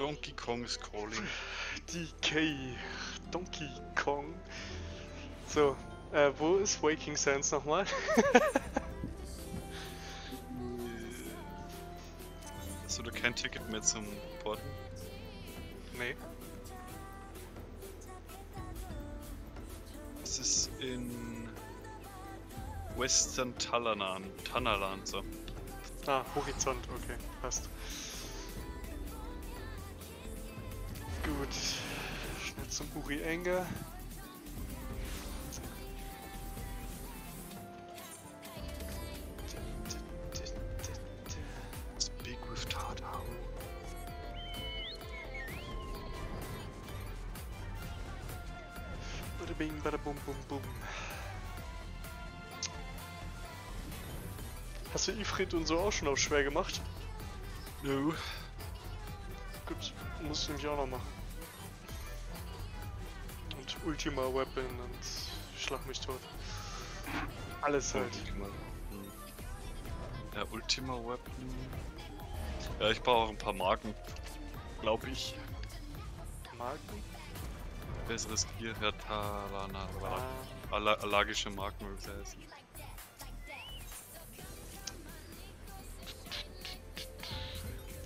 Donkey Kong is calling. DK. Donkey Kong. So, äh, wo ist Waking Sands nochmal? Hast du da kein Ticket mehr zum Porten? nee. Das ist in Western Talanan. Tanalan, so. Ah, Horizont, okay, passt. Zum Uri Enger. Speak with Tata. Bada bing, bada bum bum bum. Hast du Ifrit und so auch schon auf schwer gemacht? No. Gut, musst du nämlich auch noch machen. Ultima Weapon und Schlag mich tot. Alles halt. Ultima. Ja, Ultima Weapon. Ja, ich brauche auch ein paar Marken. Glaube ich. Marken? Besseres Gear. Ja, Talana. Ah, allergische Marken, wie sie heißen.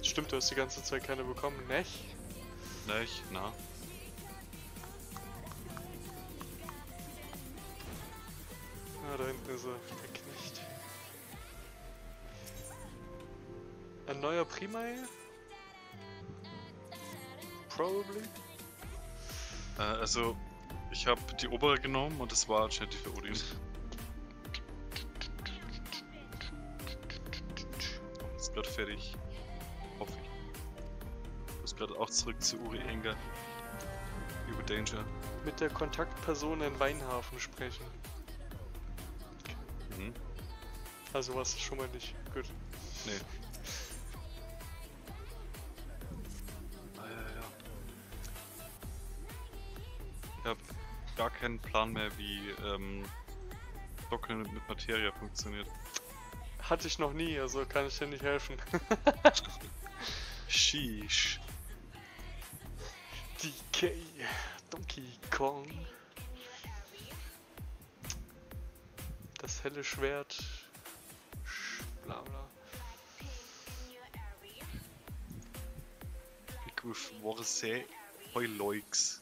stimmt, du hast die ganze Zeit keine bekommen, nicht? Nicht? Na? Er, der Knecht. Ein neuer Primae? Probably. Äh, also, ich habe die obere genommen und das war anscheinend die für Odin. Ist gerade fertig. Hoffe ich. Ich muss gerade auch zurück zu Uri Enger. Über Danger. Mit der Kontaktperson in Weinhafen sprechen. Also was schon mal nicht. Gut. Nee. Ah, ja, ja. Ich habe gar keinen Plan mehr, wie ähm, Dockeln mit Materia funktioniert. Hatte ich noch nie, also kann ich dir nicht helfen. Sheesh. DK, Donkey Kong. Das helle Schwert. With Warsay Heuloix.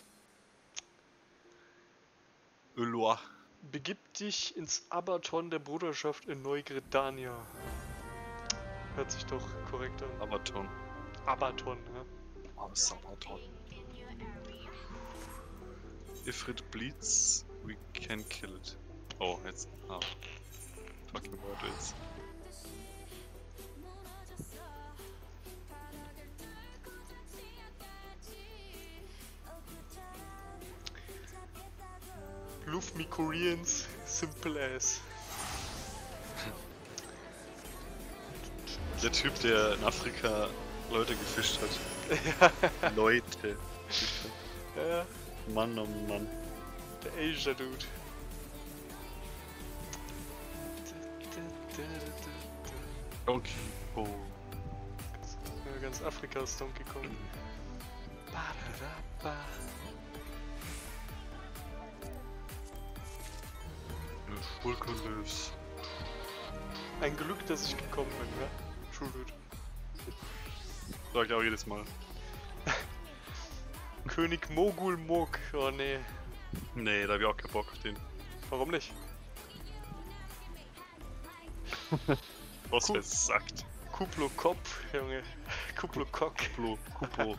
Eloa. Begib dich ins Abaton der Bruderschaft in Neugretania. Hört sich doch korrekt an. Abaton. Abaton, ja. Oh, Sabaton. If it bleeds, we can kill it. Oh, jetzt. Ah. Fucking Words. Love me Koreans, simple as. Der Typ, der in Afrika Leute gefischt hat. Leute. Ja, Mann, oh Mann. der Asia Dude. Donkey Kong. Ganz Afrika ist Donkey Kong. Ba-da-da-ba. Vulkanös. Ein Glück, dass ich gekommen bin, ja? Dude. Sag ich auch jedes Mal. König Mogul Mog. Oh nee. Nee, da hab ich auch keinen Bock auf den. Warum nicht? Was cool. sagt. Kuplo Kopf, Junge. Kuplo Cock. Kuplo, Kupo.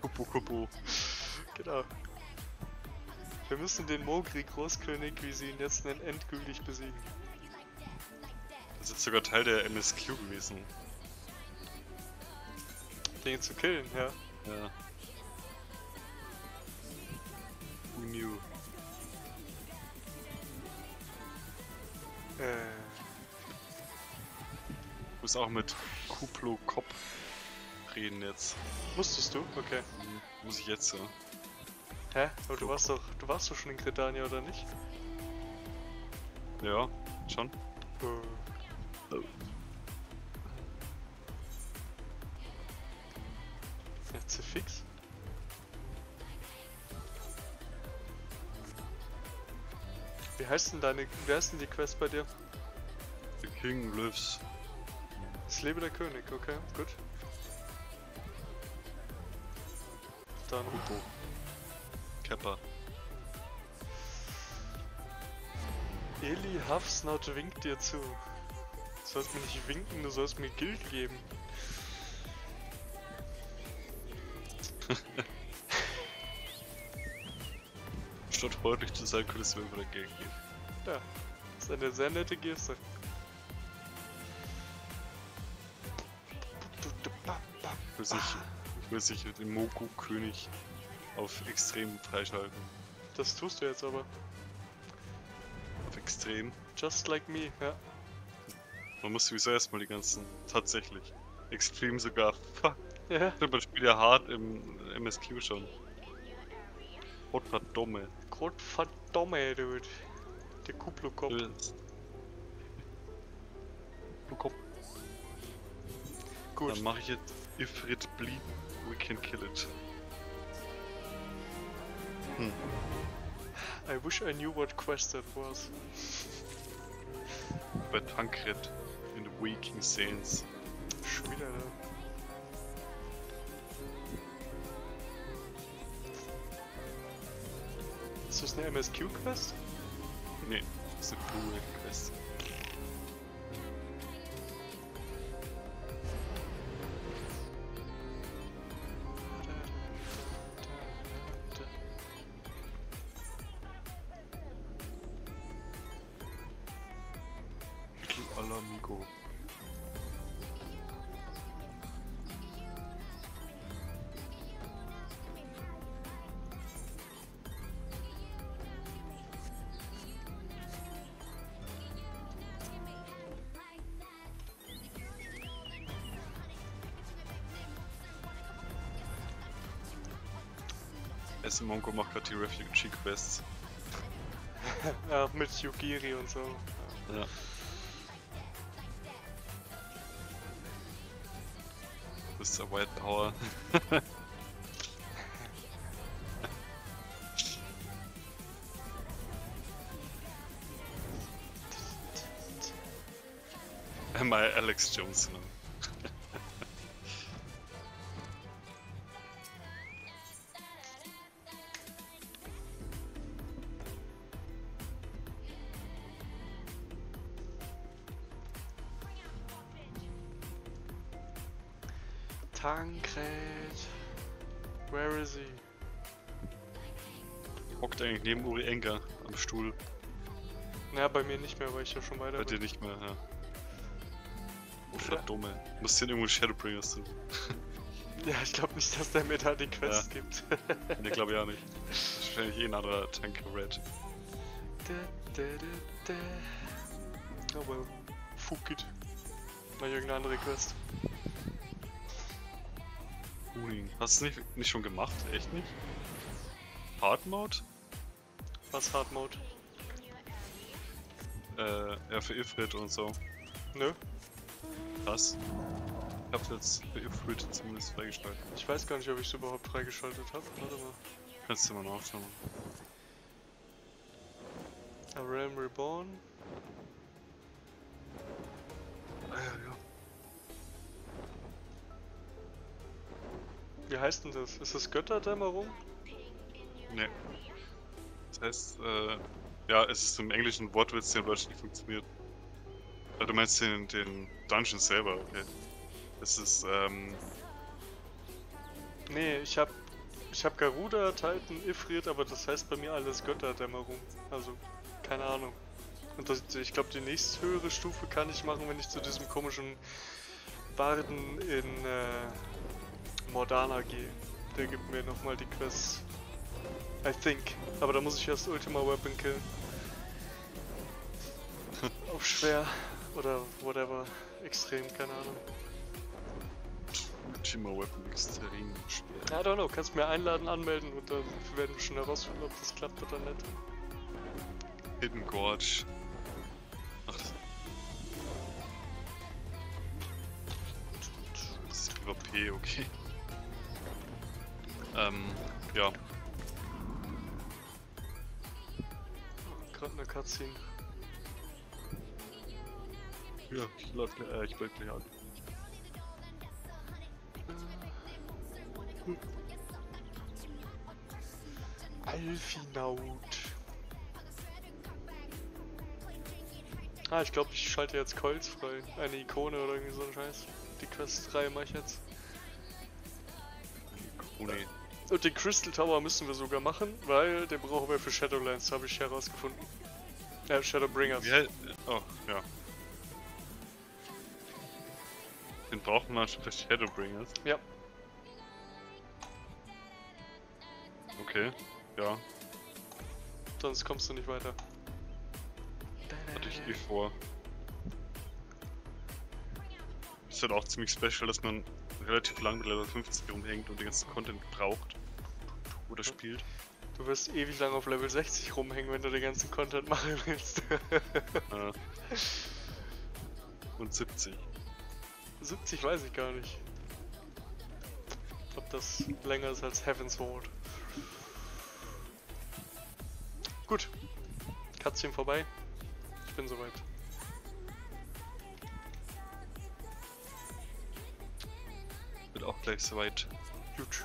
Kupo, Kupo. Genau. Wir müssen den Mogri Großkönig, wie sie ihn jetzt nennen, endgültig besiegen. Das ist sogar Teil der MSQ gewesen. Den zu killen, ja. Ja. Who knew? Äh, Du musst auch mit Kuplo Kop reden jetzt. musstest du? Okay. Muss ich jetzt so. Hä? Aber du warst doch, du warst doch schon in Kretania, oder nicht? Ja, schon. Äh. Ja, fix. Wie heißt denn deine, wie heißt denn die Quest bei dir? The King lives. Es lebe der König, okay, gut. Dann. Gut. Kepper. Eli Hafsnot winkt dir zu. Du sollst mir nicht winken, du sollst mir Gild geben. Statt freundlich zu sein, könntest du mir über dagegen gehen. Ja, das ist eine sehr nette Geste. Ich will sich, ich will sich den Moku-König auf extrem freischalten. Das tust du jetzt aber. Auf extrem. Just like me, ja. Man muss sowieso erstmal die ganzen, tatsächlich. Extrem sogar. Fuck. Ja, Man spielt ja hart im MSQ schon. Gott verdomme. Gott verdomme, dude. Der Kuplo-Kopf. Bekommt. Gut. Dann mache ich jetzt If it bleed, we can kill it. Hm. I wish I knew what quest that was. Bei Tankred in the Waking Saints. Schon wieder da. Ist das eine MSQ-Quest? Nee, das ist eine Blue S. Monko macht gerade die Refugee Quests. Ja, mit Yugiri und so. Ja. Das ist der White Power. Einmal Alex Jones. Mir nicht mehr, weil ich ja schon weiter Bei dir bin. nicht mehr, ja. Oh, verdumme. Musst den irgendwo Shadowbringers sind. Ja, ich glaube nicht, dass der mir da die Quest gibt. Ne, glaube ich auch nicht. Wahrscheinlich eh ein anderer Tank Red. Oh well. Fuck it. Mal irgendeine andere Quest. Uni. Hast du es nicht, nicht schon gemacht? Echt nicht? Hard Mode? Was Hard Mode? Äh, ja, für Ifrit und so. Nö, Krass. Ich hab's jetzt für Ifrit zumindest freigeschaltet. ich weiß gar nicht, ob ich es überhaupt freigeschaltet habe. Warte mal. Kannst du mal nachschauen. A Realm Reborn. Ah, ja, ja. Wie heißt denn das? Ist das Götterdämmerung? Ne. Das heißt, äh, ja, es ist im englischen Wortwitz, der im Deutschen nicht funktioniert. Ah, du meinst den, den Dungeon selber, okay. Es ist, ähm, Nee, ich hab. Ich hab Garuda, Titan, Ifrit, aber das heißt bei mir alles Götterdämmerung. Also, keine Ahnung. Und das, ich glaube, die nächsthöhere Stufe kann ich machen, wenn ich zu diesem komischen Barden in äh, Mordana gehe. Der gibt mir nochmal die Quest. I think. Aber da muss ich erst Ultima Weapon killen. Auf schwer. Oder whatever. Extrem, keine Ahnung. Ultima Weapon extrem schwer. I don't know, kannst mir einladen, anmelden und dann werden wir schon herausfinden, ob das klappt oder nicht. Hidden Gorge. Ach, das das ist über P, okay. Ähm, ja. gerade eine Cutscene. Ja, ich läuft gleich, äh, ich bleib gleich an. Alfinaut. Ah, ich glaube, ich schalte jetzt Coils frei. Eine Ikone oder irgendwie so ein Scheiß. Die Quest 3 mache ich jetzt. Oh nee. Und den Crystal Tower müssen wir sogar machen, weil den brauchen wir für Shadowlands, habe ich herausgefunden. Ja, Shadowbringers. Hel- Oh, ja. Den brauchen wir für Shadowbringers. Ja. Okay, ja, Sonst kommst du nicht weiter. hatte ich eh vor. Ist halt auch ziemlich special, dass man relativ lang mit Level 50 rumhängt und den ganzen Content braucht. Oder spielt. Du wirst ewig lang auf Level 60 rumhängen, wenn du den ganzen Content machen willst. Äh, und 70. 70 weiß ich gar nicht. Ob das länger ist als Heaven's Ward. Gut. Cutscene vorbei. Ich bin soweit. Wird auch gleich soweit. Gut.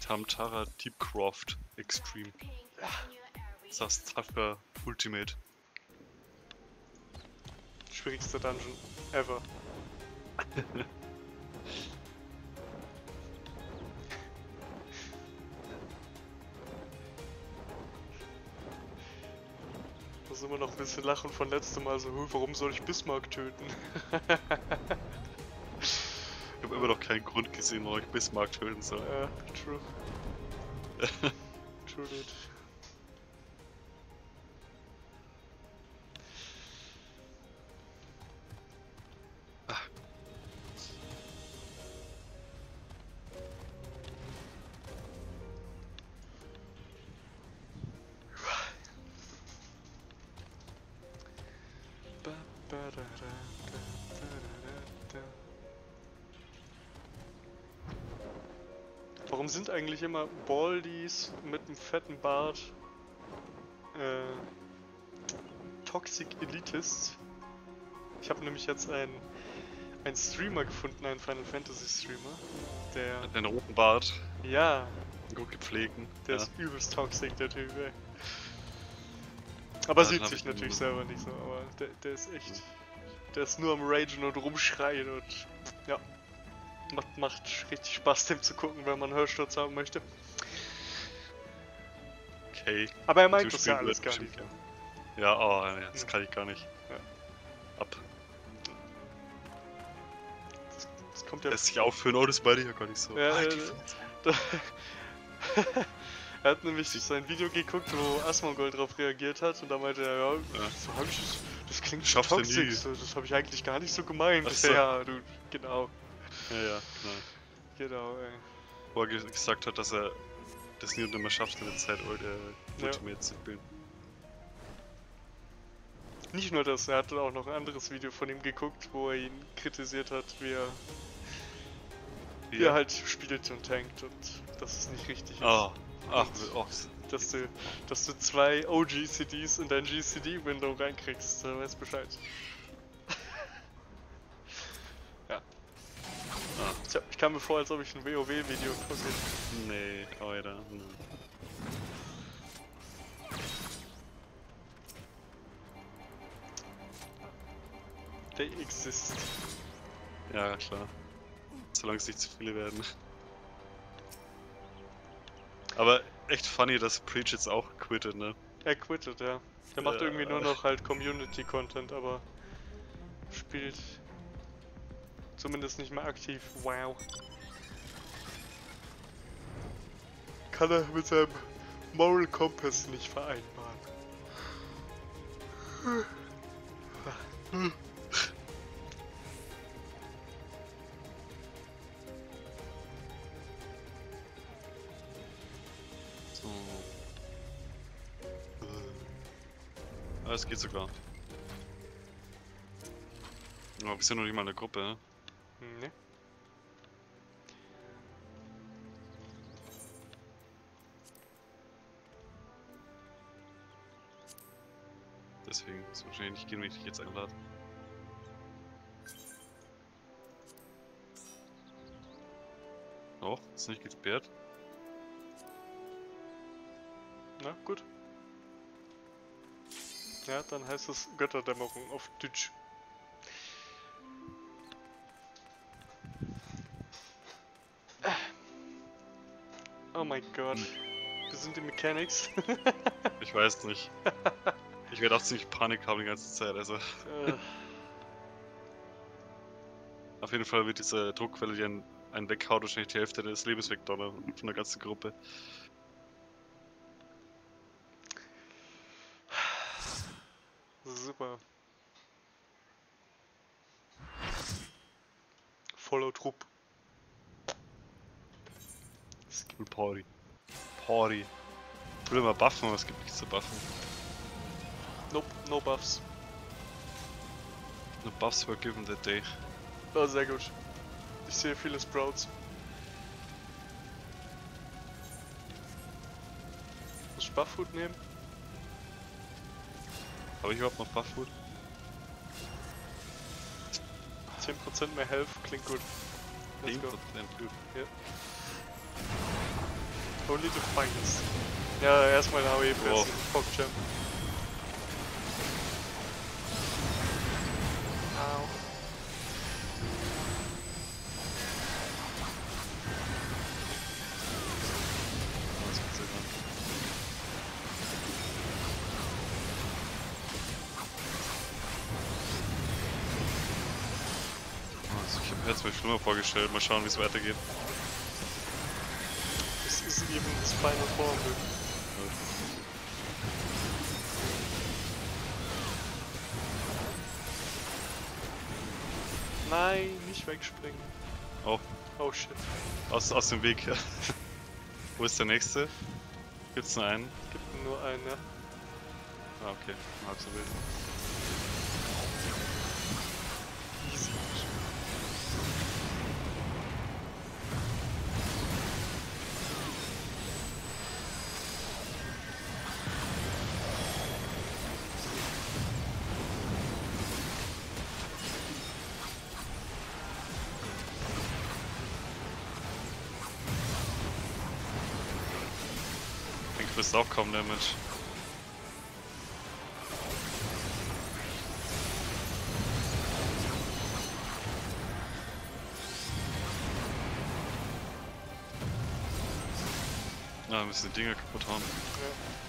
Tamtara Deepcroft Extreme. Sastrafka Ultimate. Schwierigster Dungeon ever. muss immer noch ein bisschen lachen von letztem Mal so, "Huh, warum soll ich Bismarck töten? Ich habe immer noch keinen Grund gesehen, warum ich Bismarck töten soll. Ja, true. True, dude. Eigentlich immer Baldies mit einem fetten Bart äh, Toxic Elitists? Ich habe nämlich jetzt einen, einen Streamer gefunden, einen Final Fantasy Streamer, der, Den roten Bart, ja, gut gepflegten. der ja. ist übelst toxic, der Typ, ey. Aber Ja, sieht sich natürlich selber nicht so, aber der, der ist echt, der ist nur am Ragen und rumschreien und, ja, macht, macht richtig Spaß, dem zu gucken, wenn man Hörsturz haben möchte. Okay. Aber er meint das ja alles gar nicht. gern. Ja, oh, ja, das Ja. kann ich gar nicht. Ja. Ab. Das, das kommt ja. Lässt sich aufhören, oh, das bei dir ja gar nicht so. Ja, Ah, äh, die- er hat nämlich sein Video geguckt, wo Asmongold drauf reagiert hat und da meinte er, ja, so hab ich das, das klingt Schaffst du toxisch, so, das habe ich eigentlich gar nicht so gemeint. Ach so. Ja, du, genau, ja, ja, genau. genau, ey. Wo er ge- gesagt hat, dass er das nie und nimmer schafft, in der Zeit äh, Ja. Ultimate zu spielen. Nicht nur das, er hatte auch noch ein anderes Video von ihm geguckt, wo er ihn kritisiert hat, wie er, wie er halt spielt und tankt und dass es nicht richtig ist. Ah, ach, oh, Dass du, dass du zwei OG-CDs in dein GCD-Window reinkriegst, du weißt Bescheid. Kam mir vor, als ob ich ein WoW-Video gucke. nee, Alter. nee. They exist. Ja, klar. Solange es nicht zu viele werden. Aber echt funny, dass Preach jetzt auch quittet, ne? Er quittet, ja. Der macht Ja. irgendwie nur noch halt Community-Content, aber spielt zumindest nicht mehr aktiv. Wow. Kann er mit seinem Moral Compass nicht vereinbaren. So. Ah, es geht sogar. Aber wir sind noch nicht mal in der Gruppe, Ne. Deswegen ist wahrscheinlich nicht gehen, wenn ich dich jetzt einlade. Noch? Ist nicht gesperrt? Na, gut. Ja, dann heißt es Götterdämmerung auf Deutsch. Oh mein Gott. Wir sind die Mechanics. Ich weiß nicht. Ich werde auch ziemlich Panik haben die ganze Zeit, also. Äh, Auf jeden Fall wird diese Druckwelle, die einen, einen weghaut, wahrscheinlich die Hälfte des Lebens wegdonnern von der ganzen Gruppe. super. Voller Trupp. Es gibt Full Party. Party. Ich will immer buffen, aber es gibt nichts zu buffen. nope, no buffs. No buffs were given that day. Oh, sehr gut. Ich sehe viele Sprouts. Muss ich Bufffood nehmen? Habe ich überhaupt noch Bufffood? 10% mehr Health klingt gut. Let's 10% go. gut. Only the finest. Ja, erstmal AOE Wow. fressen. Pogchamp. Au. Das geht sehr gut. Also ich habe jetzt mir schlimmer vorgestellt. Mal schauen, wie es weitergeht. Final Form. Nein, nicht wegspringen. Oh, Oh shit. aus, aus dem Weg. Wo ist der nächste? Gibt's nur einen? Gibt nur einen, ja. Ah, okay. Halb so wild. Bist auch kaum Damage. Ah, müssen die Dinger kaputt hauen. Ja.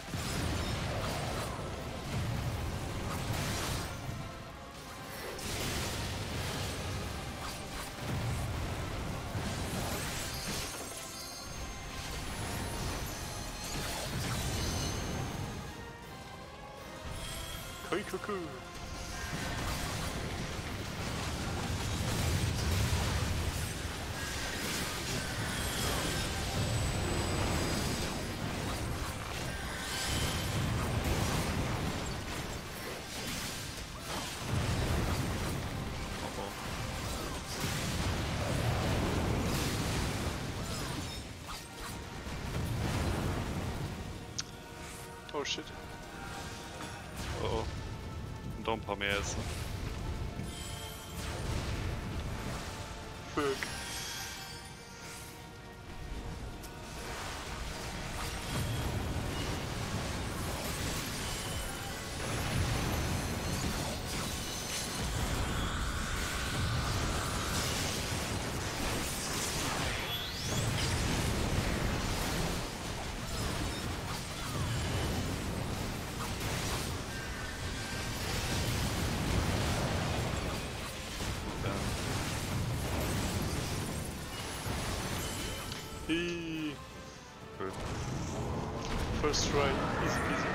First try. Easy peasy.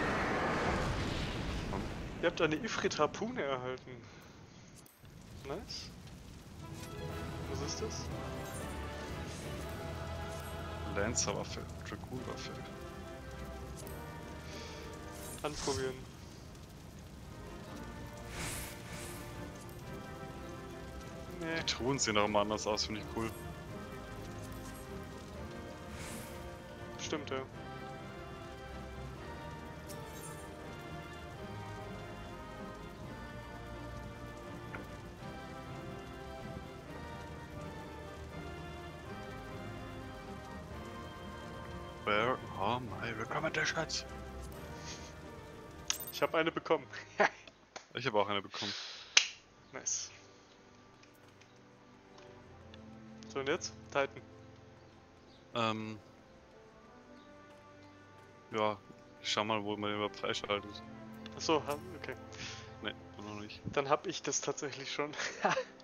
Ihr habt eine Ifrit Harpune erhalten. Nice. Was ist das? Lancerwaffe, Dragoon-Waffe. Anprobieren. Nee. Die Truhen sehen auch immer anders aus, finde ich cool. Recommendations? Ich habe eine bekommen. Ich habe auch eine bekommen. nice. So und jetzt? Titan. Ähm. Ja, ich schau mal, wo man den überhaupt freischaltet. Achso, okay. Ne, noch nicht. Dann hab ich das tatsächlich schon.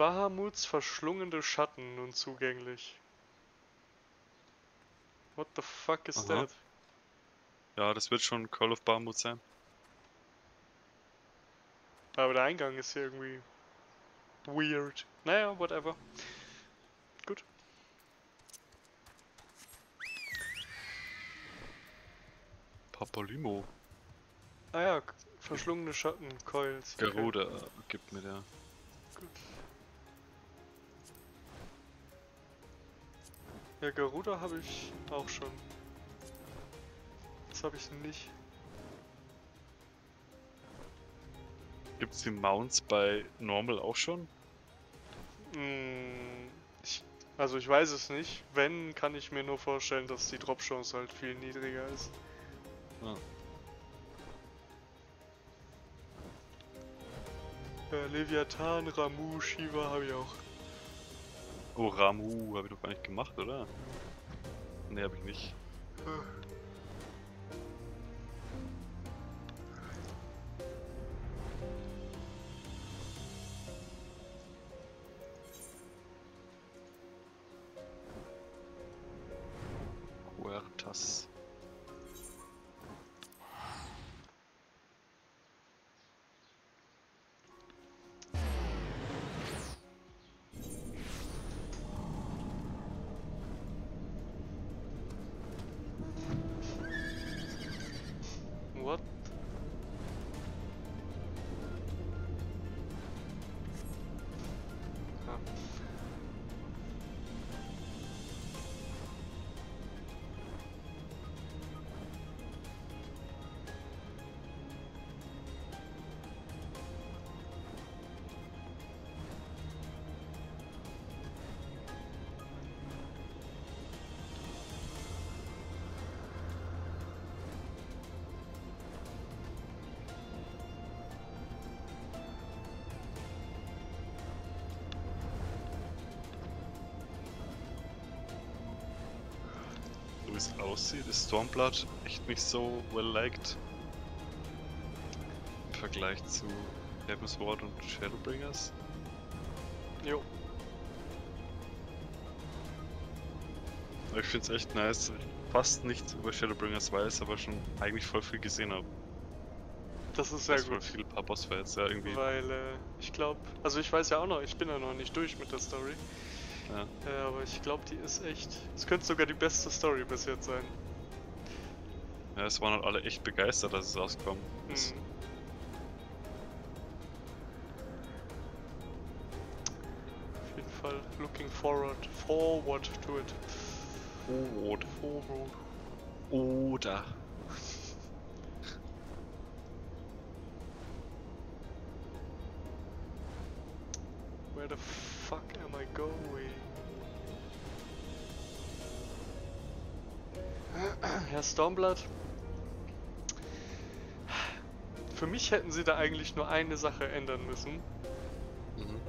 Bahamuts verschlungene Schatten nun zugänglich. What the fuck is Aha. that? Ja, das wird schon Call of Barmut sein. Aber der Eingang ist hier irgendwie weird. Naja, whatever. Gut. Papolimo. Ah ja, verschlungene Schatten, Coils. okay. Garuda gibt mir der. Gut. Ja, Garuda habe ich auch schon. Das habe ich nicht. Gibt's die Mounts bei Normal auch schon? Mm, ich, also ich weiß es nicht. Wenn, kann ich mir nur vorstellen, dass die Drop-Chance halt viel niedriger ist. Ja. Ja, Leviathan, Ramu, Shiva habe ich auch. Oh, Ramu habe ich doch gar nicht gemacht, oder? Ne, habe ich nicht. Aussieht, ist Stormblood echt nicht so well liked. Im Vergleich zu Heaven's Ward und Shadowbringers. Jo. Ich finde es echt nice, dass ich fast nichts über Shadowbringers weiß, aber schon eigentlich voll viel gesehen habe. Das ist sehr Das voll gut. viel paar Bossfights, ja irgendwie. Weil äh, ich glaube, also ich weiß ja auch noch, ich bin ja noch nicht durch mit der Story. Ja. Äh, aber ich glaube, die ist echt. Es könnte sogar die beste Story bis jetzt sein. ja, es waren halt alle echt begeistert, dass es rauskommt. Das- Hm. Auf jeden Fall looking forward, forward to it. Oder. Forward. Oder. Stormblood. Für mich hätten sie da eigentlich nur eine Sache ändern müssen. Mhm.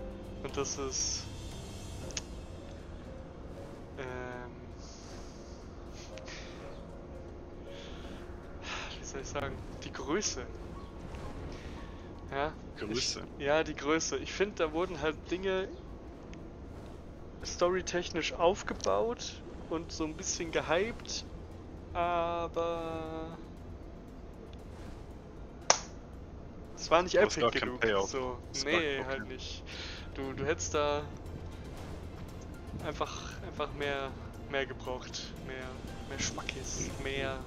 Und das ist. Ähm. Wie soll ich sagen? Die Größe. Ja? Größe. Ich, ja, die Größe. Ich finde, da wurden halt Dinge storytechnisch aufgebaut und so ein bisschen gehypt, aber. Es war nicht epic genug. So, war- nee, halt nicht. Du, du hättest da einfach, einfach mehr, mehr gebraucht. Mehr, mehr Schmackes, mehr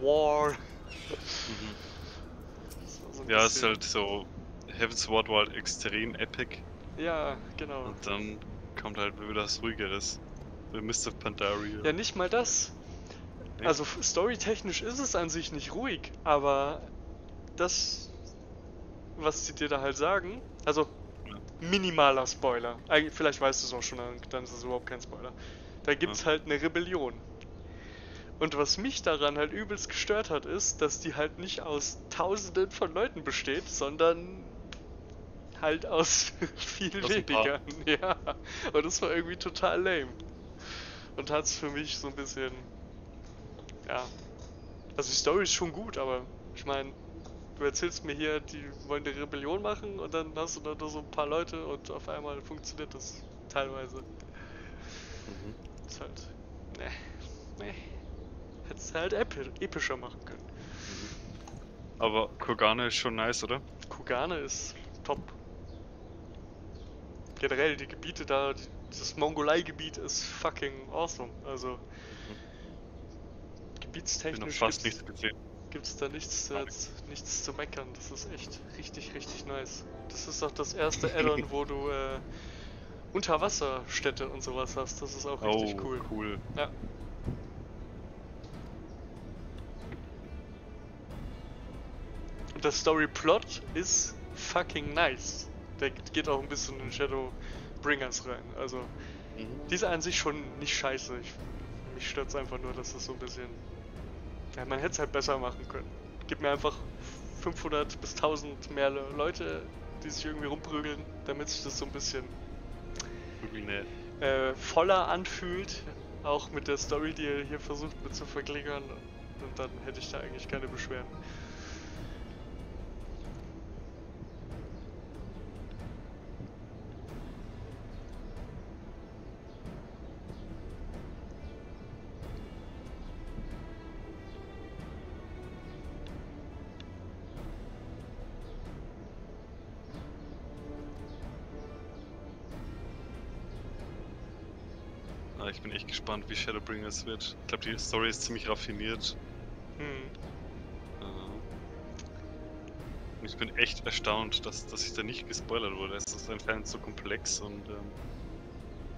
War. Mhm. Das so Ja, es ist halt so. Heaven's Ward war halt extrem epic. Ja, genau. Und dann kommt halt wieder das Ruhigeres. The Mist of Pandaria. Ja, nicht mal das. Also storytechnisch ist es an sich nicht ruhig, aber das, was sie dir da halt sagen, also minimaler Spoiler. Vielleicht weißt du es auch schon, dann- ist es überhaupt kein Spoiler. Da gibt's Ja. halt eine Rebellion. Und was mich daran halt übelst gestört hat, ist, dass die halt nicht aus tausenden von Leuten besteht, sondern halt aus viel paar. weniger. Ja. Und das war irgendwie total lame. Und hat's für mich so ein bisschen. Ja. Also die Story ist schon gut, aber ich meine, du erzählst mir hier, die wollen eine Rebellion machen und dann hast du da nur so ein paar Leute und auf einmal funktioniert das teilweise. Mhm. Ist halt. Ne. Ne. Hättest halt epi epischer machen können. Aber Kogane ist schon nice, oder? Kugane ist top. Generell, die Gebiete da, die, das Mongolei-Gebiet ist fucking awesome. Also. Noch Gebietstechnisch fast gibt's, nichts gesehen. gibt's da nichts, äh, nichts zu meckern. Das ist echt richtig, richtig nice. Das ist auch das erste Add-on, wo du äh, Unterwasserstädte und sowas hast. Das ist auch richtig oh, cool. cool. Ja. Und der Storyplot ist fucking nice. Der geht auch ein bisschen in Shadowbringers rein. Also, Mhm. die ist an sich schon nicht scheiße. Ich, mich stört es einfach nur, dass das so ein bisschen. Ja, man hätte es halt besser machen können. Gib mir einfach 500 bis 1000 mehr Le- Leute, die sich irgendwie rumprügeln, damit sich das so ein bisschen äh, voller anfühlt, auch mit der Story, die er hier versucht mit zu verklickern. Und dann hätte ich da eigentlich keine Beschwerden. Gespannt, wie Shadowbringers wird. Ich glaube, die Story ist ziemlich raffiniert. Hm. Äh, und ich bin echt erstaunt, dass, dass ich da nicht gespoilert wurde. Es ist anscheinend so komplex und ähm,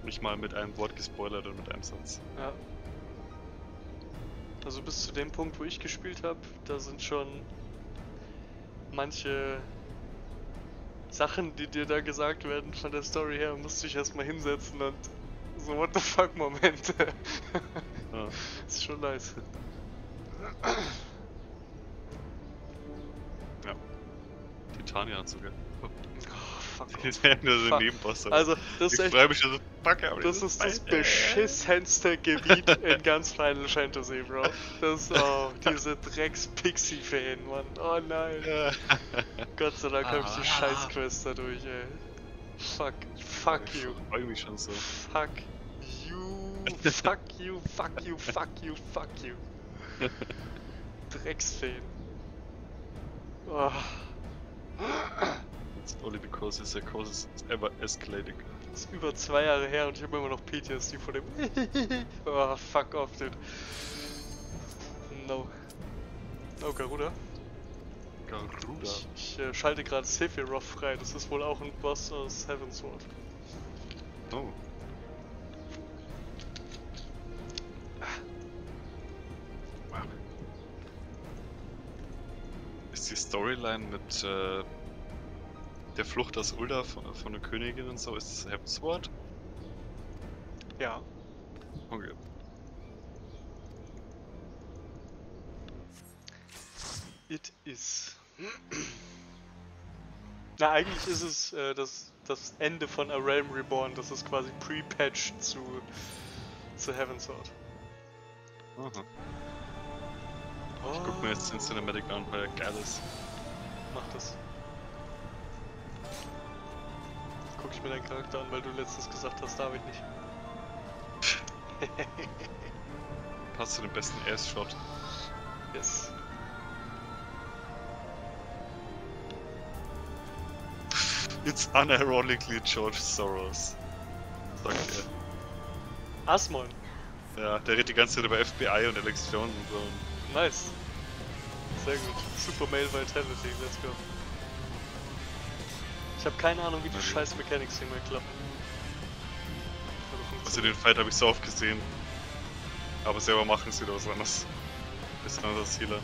nicht mal mit einem Wort gespoilert und mit einem Satz. Ja. Also bis zu dem Punkt, wo ich gespielt habe, da sind schon manche Sachen, die dir da gesagt werden von der Story her, musste ich erstmal hinsetzen und so what the fuck Momente. Ja. ist schon nice. Titania hat sogar. Oh, fuck Die nur so Fuck. Also, das ist ich echt freue mich schon so, fuck, aber Das ist das beschissenste Gebiet in ganz Final Fantasy, Bro. Das, oh, diese Drecks-Pixie-Feen, Mann. Oh nein. Ja. Gott sei Dank hab ich die Ah. Scheißquest dadurch, ey. Fuck, fuck you. Ich freue mich schon so. Fuck you. Fuck you, fuck you, fuck you, fuck you. Drecksfeen. Oh. It's only because his psychosis is ever escalating. Das ist über zwei Jahre her und ich habe immer noch PTSD von dem. oh, fuck off, dude. No. No, Garuda. Garuda. Ich, ich äh, schalte gerade Sephiroth frei. Das ist wohl auch ein Boss aus Heavensward. Oh. Ist die Storyline mit äh, der Flucht aus Ulda von, von der Königin und so, ist das Heavensward? Ja. Okay. It is. Na, eigentlich ist es äh, das, das Ende von A Realm Reborn. Das ist quasi pre-patched zu, zu Heavensward. Aha. Ich guck mir jetzt den Cinematic an, weil er geil ist. Mach das. Guck ich mir deinen Charakter an, weil du letztens gesagt hast, David nicht. Passt zu dem besten Ass-Shot. Yes. It's unironically George Soros. Sagt Asmon. er. Ja, der redet die ganze Zeit über FBI und Alex Jones und so. Nice. Sehr gut. Super Male Vitality, let's go. Ich habe keine Ahnung, wie die scheiß Mechanics hier mehr klappen. Also den Fight habe ich so oft gesehen. Aber selber machen ist wieder was anderes. Ist dann das Healer.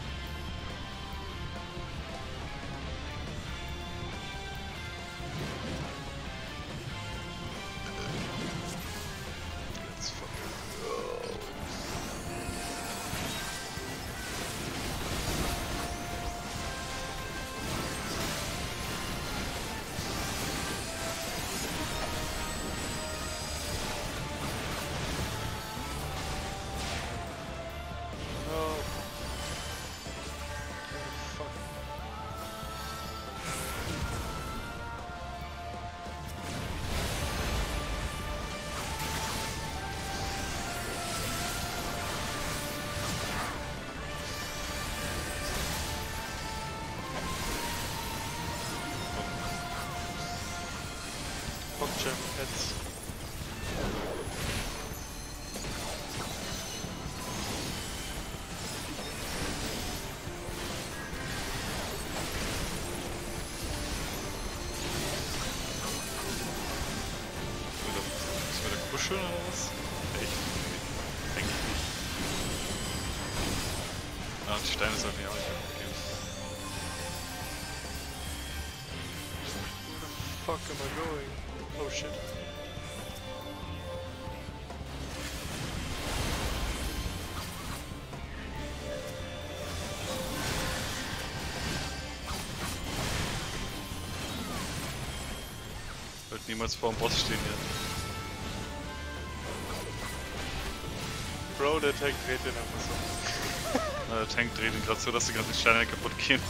Niemals vor dem Boss stehen hier. Bro, der Tank dreht den einfach so. Der Tank dreht ihn gerade so, dass die ganzen Steine kaputt gehen.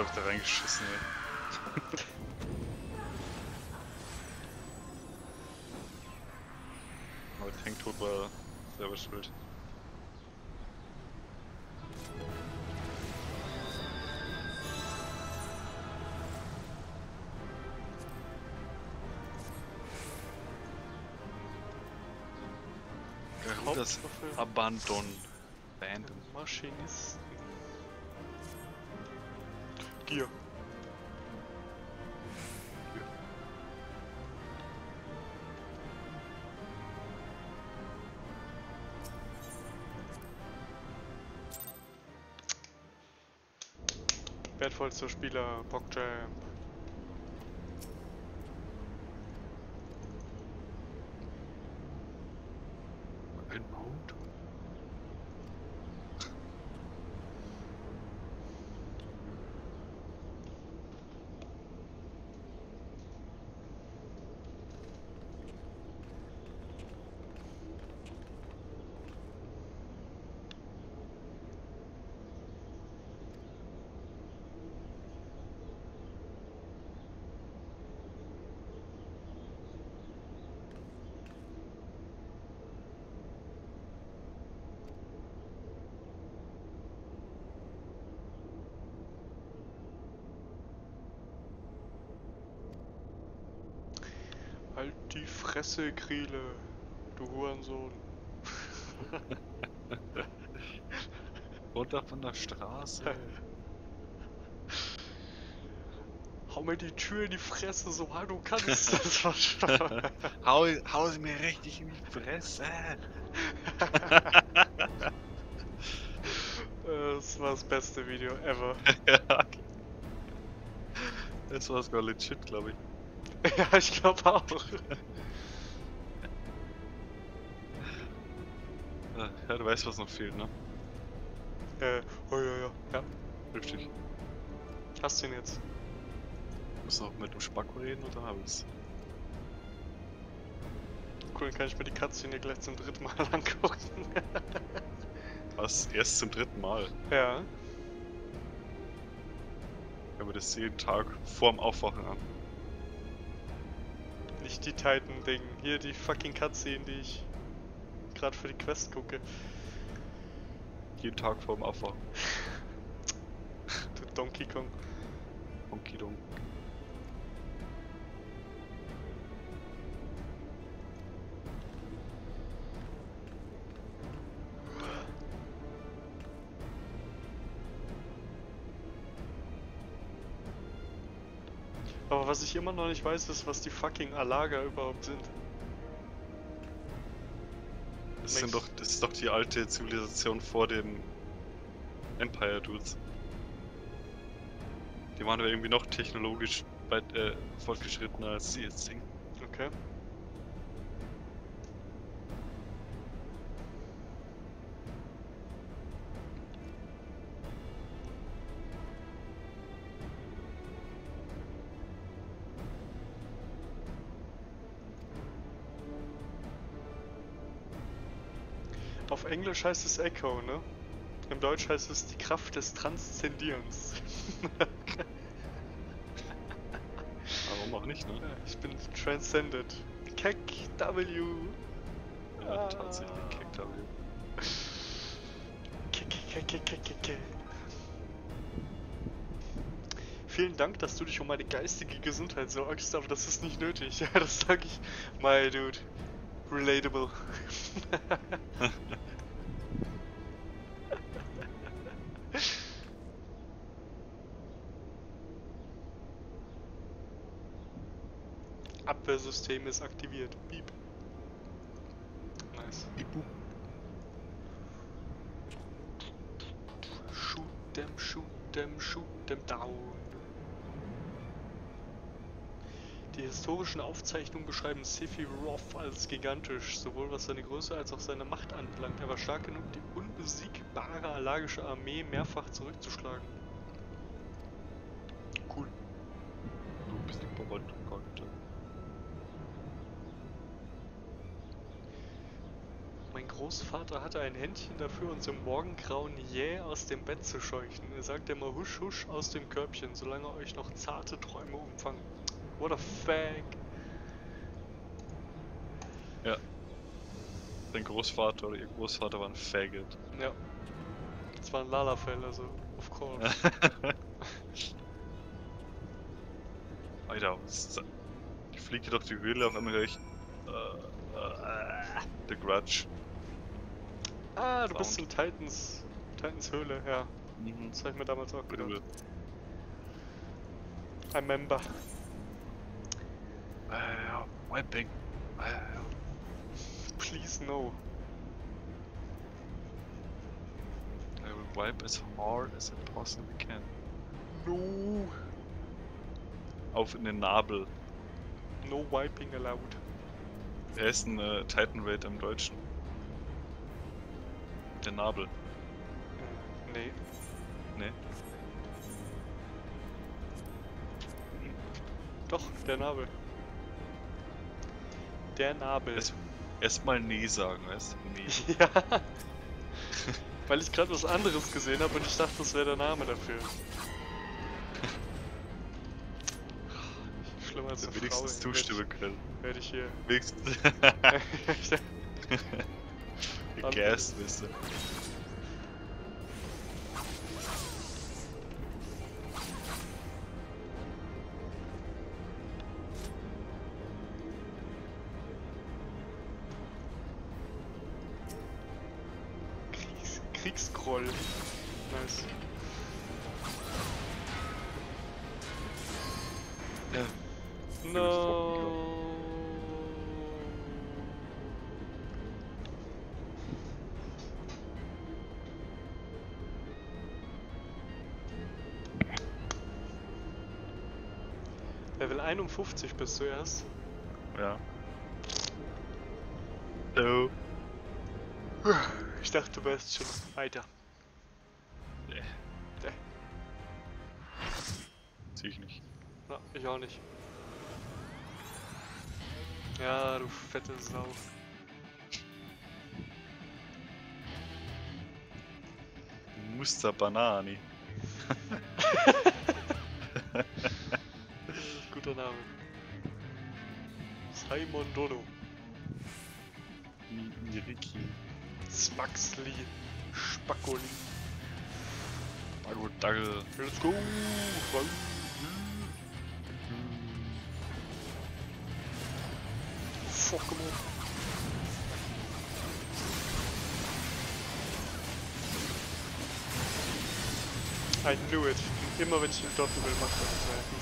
Ich da reingeschissen, ey. Aber Tanktod war selber schuld. Das Hauptwaffe. Abandon. Abandon. Maschinisten. Gier. Wertvollster Spieler, PogChamp. Ein Mount? Halt die Fresse, Kriele. Du Hurensohn. Runter von der Straße. Hau mir die Tür in die Fresse, so hart du kannst. Das war schon. hau, hau sie mir richtig in die Fresse. das war das beste Video ever. ja. Das war sogar legit, glaube ich. Ja, ich glaube auch. Weißt, was noch fehlt, ne? Äh, oh ja, ja. Ja, Richtig. hast du ihn jetzt? Muss noch mit dem Spacko reden oder hab ich's? Cool, dann kann ich mir die Cutscene gleich zum dritten Mal angucken. Was? Erst zum dritten Mal. ja. Ich habe das jeden Tag vorm Aufwachen an. Nicht die Titan-Ding. Hier die fucking Cutscene, die ich gerade für die Quest gucke. Jeden Tag vorm Aufwachen. Du Donkey Kong. Honky Donk. Aber was ich immer noch nicht weiß, ist, was die fucking Alaga überhaupt sind. Das sind Makes- doch, das ist doch die alte Zivilisation vor den Empire Dudes. Die waren aber irgendwie noch technologisch weit äh, fortgeschrittener als sie jetzt sind. Okay. Englisch heißt es Echo, ne? Im Deutsch heißt es die Kraft des Transzendierens. Warum auch nicht, ne? Ich bin transcended. Keck W. Ja, Ah. tatsächlich kickt aber. Ke- ke- ke- ke- ke- ke. Vielen Dank, dass du dich um meine geistige Gesundheit sorgst, aber das ist nicht nötig. Ja, das sag ich. My dude. Relatable. Abwehrsystem ist aktiviert. Beep. Nice. Shoot them, shoot them, shoot them down. Die historischen Aufzeichnungen beschreiben Sephiroth als gigantisch, sowohl was seine Größe als auch seine Macht anbelangt. Er war stark genug, die unbesiegbare allergische Armee mehrfach zurückzuschlagen. Cool. Du bist die Bauernkonte. Mein Großvater hatte ein Händchen dafür, uns im Morgengrauen jäh aus dem Bett zu scheuchen. Er sagte immer husch husch aus dem Körbchen, solange euch noch zarte Träume umfangen. What a fag. Ja. Dein Großvater oder ihr Großvater war ein Faggot. Ja. Das war ein Lalafell, also of course. Alter, was ist das? Ich fliege durch die Höhle, auf einmal höre ich. Äh, äh, The Grudge. Ah, du bist Sound. in Titans, Titans Höhle, ja. Mhm. Das hab ich mir damals auch gedacht. Blöd. I remember. Äh, ja, Wiping. Äh, ja. Please no. I will wipe as hard as I possibly can. No. Auf in den Nabel. No wiping allowed. Wer ist ein äh, Titan Raid im Deutschen? Der Nabel. Äh, nee. Ne? Doch, der Nabel. Der Nabel. Erst- Erstmal Nee sagen, weißt du? Nee. Ja. Weil ich gerade was anderes gesehen habe und ich dachte, das wäre der Name dafür. Schlimmer als Also wenigstens Frau. zustimmen können. Werde ich hier. Wenigstens gegast, weißt du. 55 bist du erst. Ja. Hallo. Ich dachte, du wärst schon weiter. Nee. Nee. Zieh ich nicht. Na, ich auch nicht. Ja, du fette Sau. Muster Banani. Guter Name. Simon Dono. Niriki. Smaxli. Spackoli. Bagodagel. Let's go! Fuck him up. I knew it. Immer wenn ich den macht er das.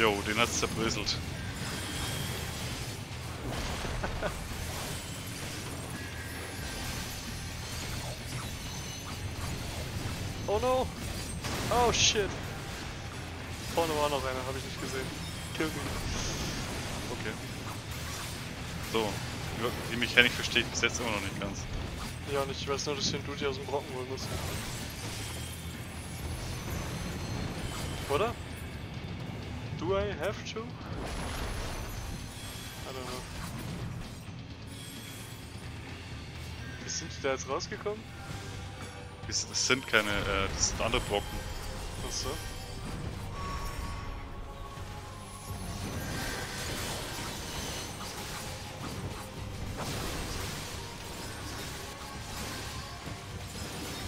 Jo, den hat's zerbröselt. Oh no! Oh shit! Vorne war noch einer, habe ich nicht gesehen. Kill me. Okay. So. Die Mechanik verstehe ich bis jetzt immer noch nicht ganz. Ja, nicht. Ich weiß nur, dass ich den Duty aus dem Brocken holen muss. Oder? Do I have to? I don't know. Wie sind die da jetzt rausgekommen? Das, sind keine, äh, das sind andere Brocken. Achso.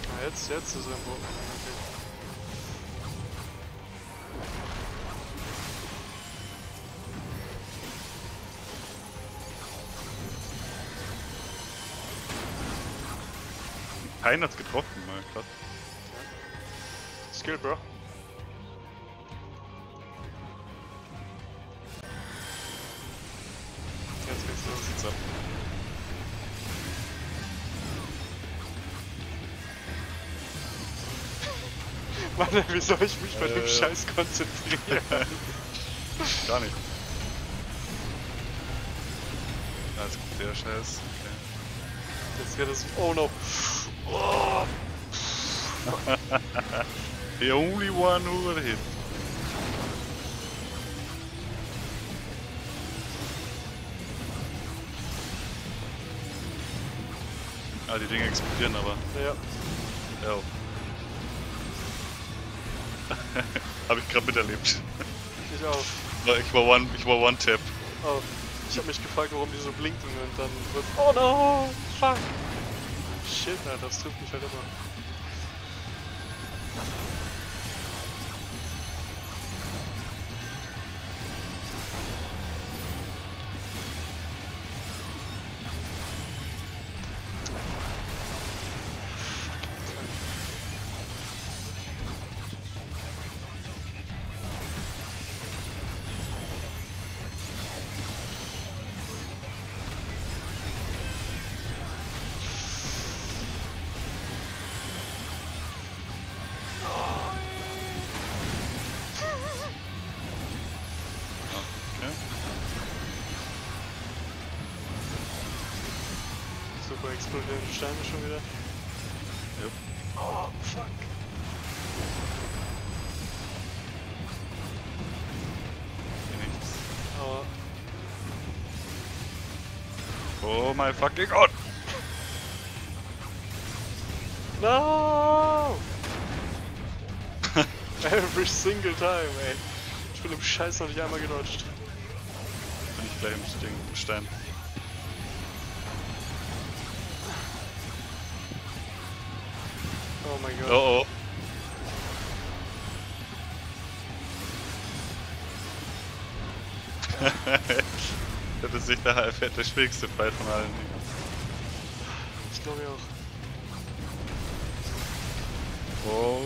Ah, jetzt, jetzt ist er im Brocken. Keiner hat's getroffen, mal krass. Skill, bro. Jetzt geht's los. Sieht's ab. Mann, wie soll ich mich bei dem Äh. Scheiß konzentrieren? Gar nicht. Jetzt kommt der Scheiß. Okay. Jetzt wird es. Oh no. The only one who will hit. Ah, die Dinge explodieren aber. Ja. Ja. Hab ich gerade miterlebt. Ich auch. Ich war one, ich war one tap. Oh. Ich hab mich gefragt, warum die so blinken und dann wird. Oh no! Fuck! Shit, na, das trifft mich halt immer. My fucking god! no! Every single time, ey. Ich bin im Scheiß noch nicht einmal gedodged. Bin ich gleich im im Stein. Ist nicht der, der schwierigste Fight von allen. Ich glaube auch. Oh.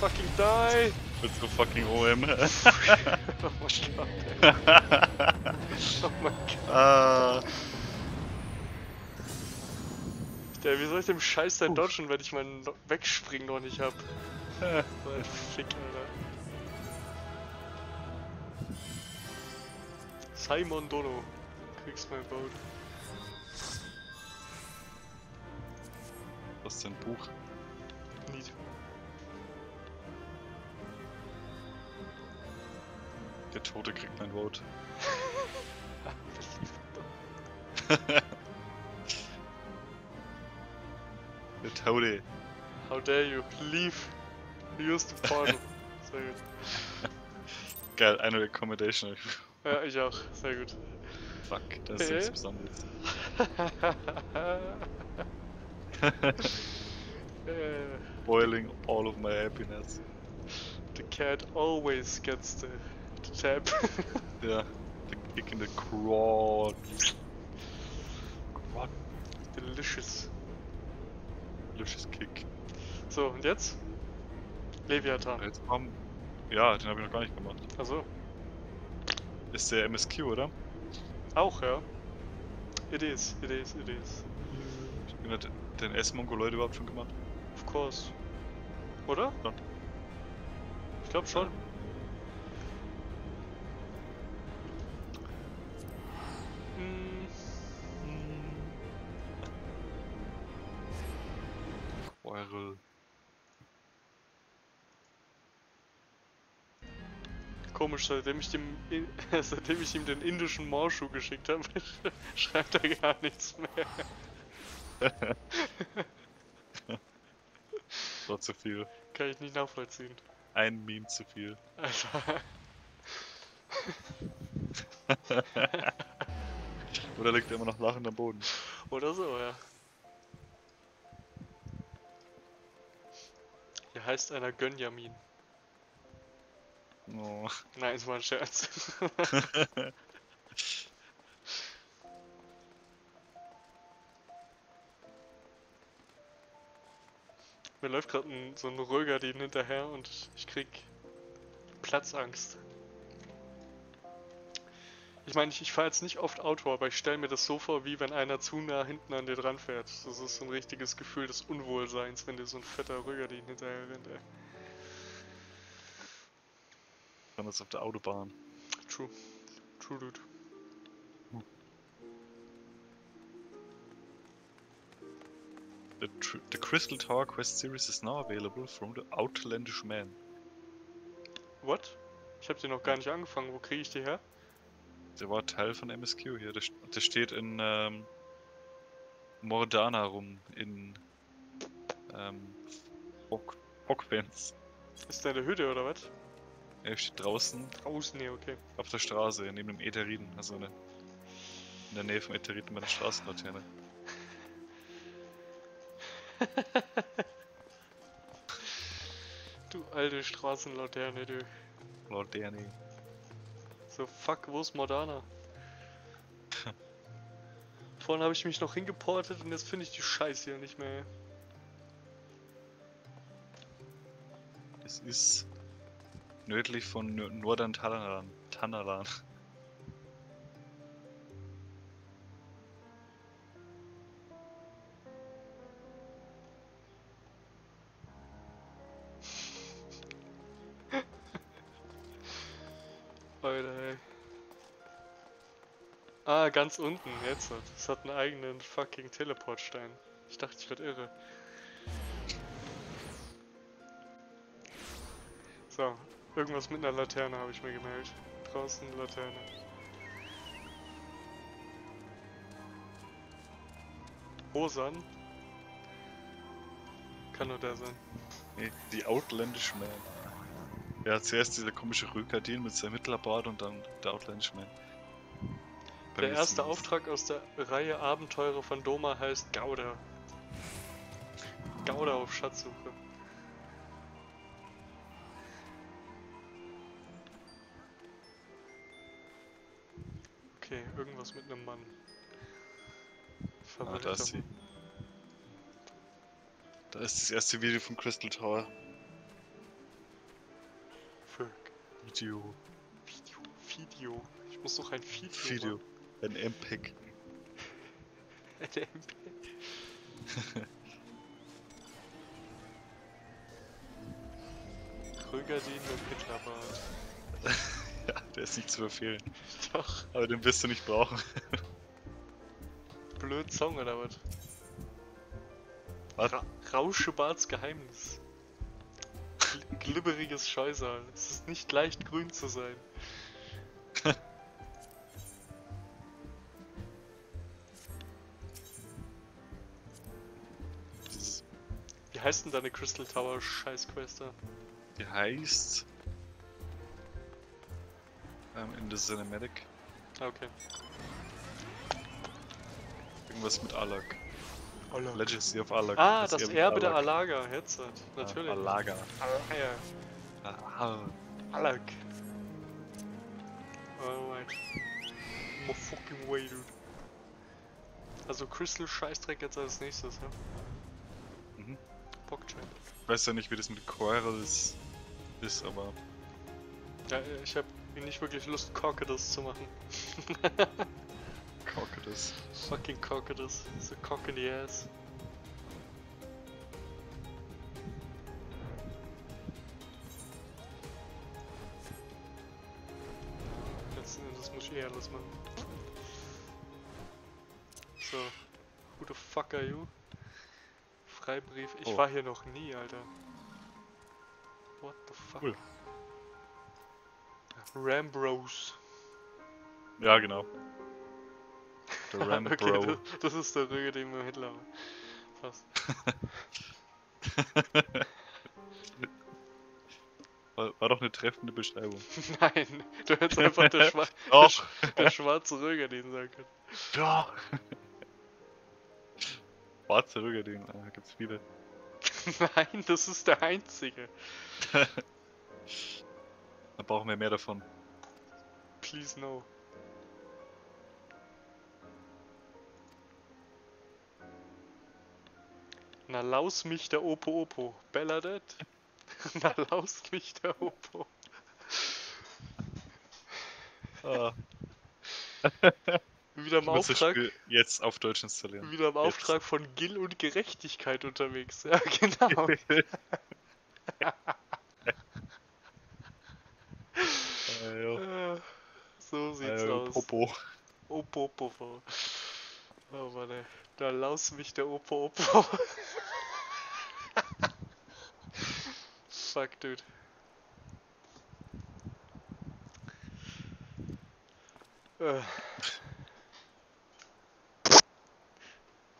Fucking die! Mit so fucking OM. Oh mein Gott, ey. Oh mein Gott. ah. Der, wie soll ich dem Scheiß denn dodgen, wenn ich meinen Wegspringen noch nicht hab? So ein Fick, Alter. Simon Dono. Kriegst mein Boot. Was ist ein Buch? Nicht. Der Tote kriegt mein Vote. Der Tote. How dare you? Leave. Use the portal. Sehr gut. Geil, eine Recommendation. Ja, ich auch. Sehr gut. Fuck, das ist nichts Besonderes. Boiling all of my happiness. the cat always gets the, the tap. Ja, the kick in the quad. Quad. Delicious. Delicious Kick. So, und jetzt? Leviathan. Jetzt kommen. Ja, den habe ich noch gar nicht gemacht. Also, Ist der MSQ, oder? Auch, ja. It is, it is, it is. Ich bin hat den S-Mongoloid überhaupt schon gemacht. Of course. Oder? Ja. Ich glaube schon. Hm, Eure. Komisch, seitdem ich, dem, seitdem ich ihm den indischen Morschu geschickt habe, schreibt er gar nichts mehr. War zu viel. Kann ich nicht nachvollziehen. Ein Meme zu viel. Alter. Oder liegt er immer noch lachend am Boden? Oder so, ja. Hier heißt einer Gönjamin. Oh. Nein, es war ein Scherz. Mir läuft gerade so ein Rögerdin hinterher und ich krieg Platzangst. Ich meine, ich, ich fahre jetzt nicht oft Auto, aber ich stelle mir das so vor, wie wenn einer zu nah hinten an dir dran fährt. Das ist so ein richtiges Gefühl des Unwohlseins, wenn dir so ein fetter Rögerdin hinterher rennt. Ey. Ist auf der Autobahn. True. True, dude. The, the Crystal Tower Quest series is now available from the Outlandish Man. What? Ich habe die noch gar nicht angefangen. Wo kriege ich die her? Der war Teil von MSQ hier. Der, der steht in ähm, Mordana rum. In ähm, Fog- Fogfens. Ist der in der Hütte oder was? Er steht draußen Draußen, nee, okay. auf der Straße, neben dem Ätheriden. Also ne, in der Nähe vom Ätheriden bei der Straßenlaterne. Du alte Straßenlaterne, du. Danny. So, fuck, wo ist Modana? Vorhin habe ich mich noch hingeportet und jetzt finde ich die Scheiße hier nicht mehr. Es ist nördlich von Nor- Nordern Tanalan. Tanalan. Ah, ganz unten, jetzt. Das hat einen eigenen fucking Teleportstein. Ich dachte, ich werde irre. So, irgendwas mit einer Laterne habe ich mir gemeldet. Straßenlaterne. Osan? Kann nur der sein. Nee, die Outlandish Man. Ja, zuerst dieser komische Rökerdin mit seinem Mittlerbart und dann der Outlandish Man. Bei Der ist erste Auftrag aus der Reihe Abenteurer von Doma heißt Gouda. Gouda auf Schatzsuche. Irgendwas mit einem Mann. Ah, da ist sie. Da ist das erste Video von Crystal Tower. Fuck. Video. Video, Video. Ich muss doch ein Video. Video. Ein MPEG. machen. Der MP. Krögerdin mit Mittlerbart. Der ist nicht zu verfehlen. Doch, Aber den wirst du nicht brauchen. blöd Song oder was? Was? Ra Rauschebarts Geheimnis. Gl glibberiges Scheusal. Es ist nicht leicht grün zu sein. Wie heißt denn deine Crystal Tower Scheißquester? Die heißt. Ähm, in der Cinematic. Ah, okay. Irgendwas mit Alak. Alak. Legacy of Alak. Ah, das Erbe der. Alaga, Headset. Natürlich. Ah, Alaga. Alaga. Ah, Alak. Alright. No fucking way, dude. Also Crystal Scheißdreck jetzt als nächstes, ja? Mhm. Bockcheck. Ich weiß ja nicht, wie das mit Coirals ist, aber. Ja, ich hab nicht wirklich Lust, Corcadus zu machen. Das. Fucking Corcadus. So cock in the ass. Letzten Endes muss ich eh alles machen. So. Who the fuck are you? Freibrief. Ich Oh. war hier noch nie, Alter. What the fuck? Cool. Rambros. Ja, genau. Der Ram okay, das, das ist der Rüge, den wir mittlerweile. Fast. War, war doch eine treffende Beschreibung. Nein, du hättest einfach der, Schwa der, Doch! Sch der schwarze Röger den sagen können. Ja! Schwarze Rügerding, äh, gibt's viele. Nein, das ist der einzige. Da brauchen wir mehr davon. Please no. Na laus mich der Opo Opo. Belladet? Na laus mich der Opo. Ah, Wieder im Auftrag. Jetzt auf Deutsch installieren. Wieder im Jetzt. Auftrag von Gill und Gerechtigkeit unterwegs. Ja, genau. äh, jo. Äh, so sieht's Aus. Popo. Opo Opo. Oh Mann, ey. Da laus mich der Opo Opo. Fuck, dude. Äh.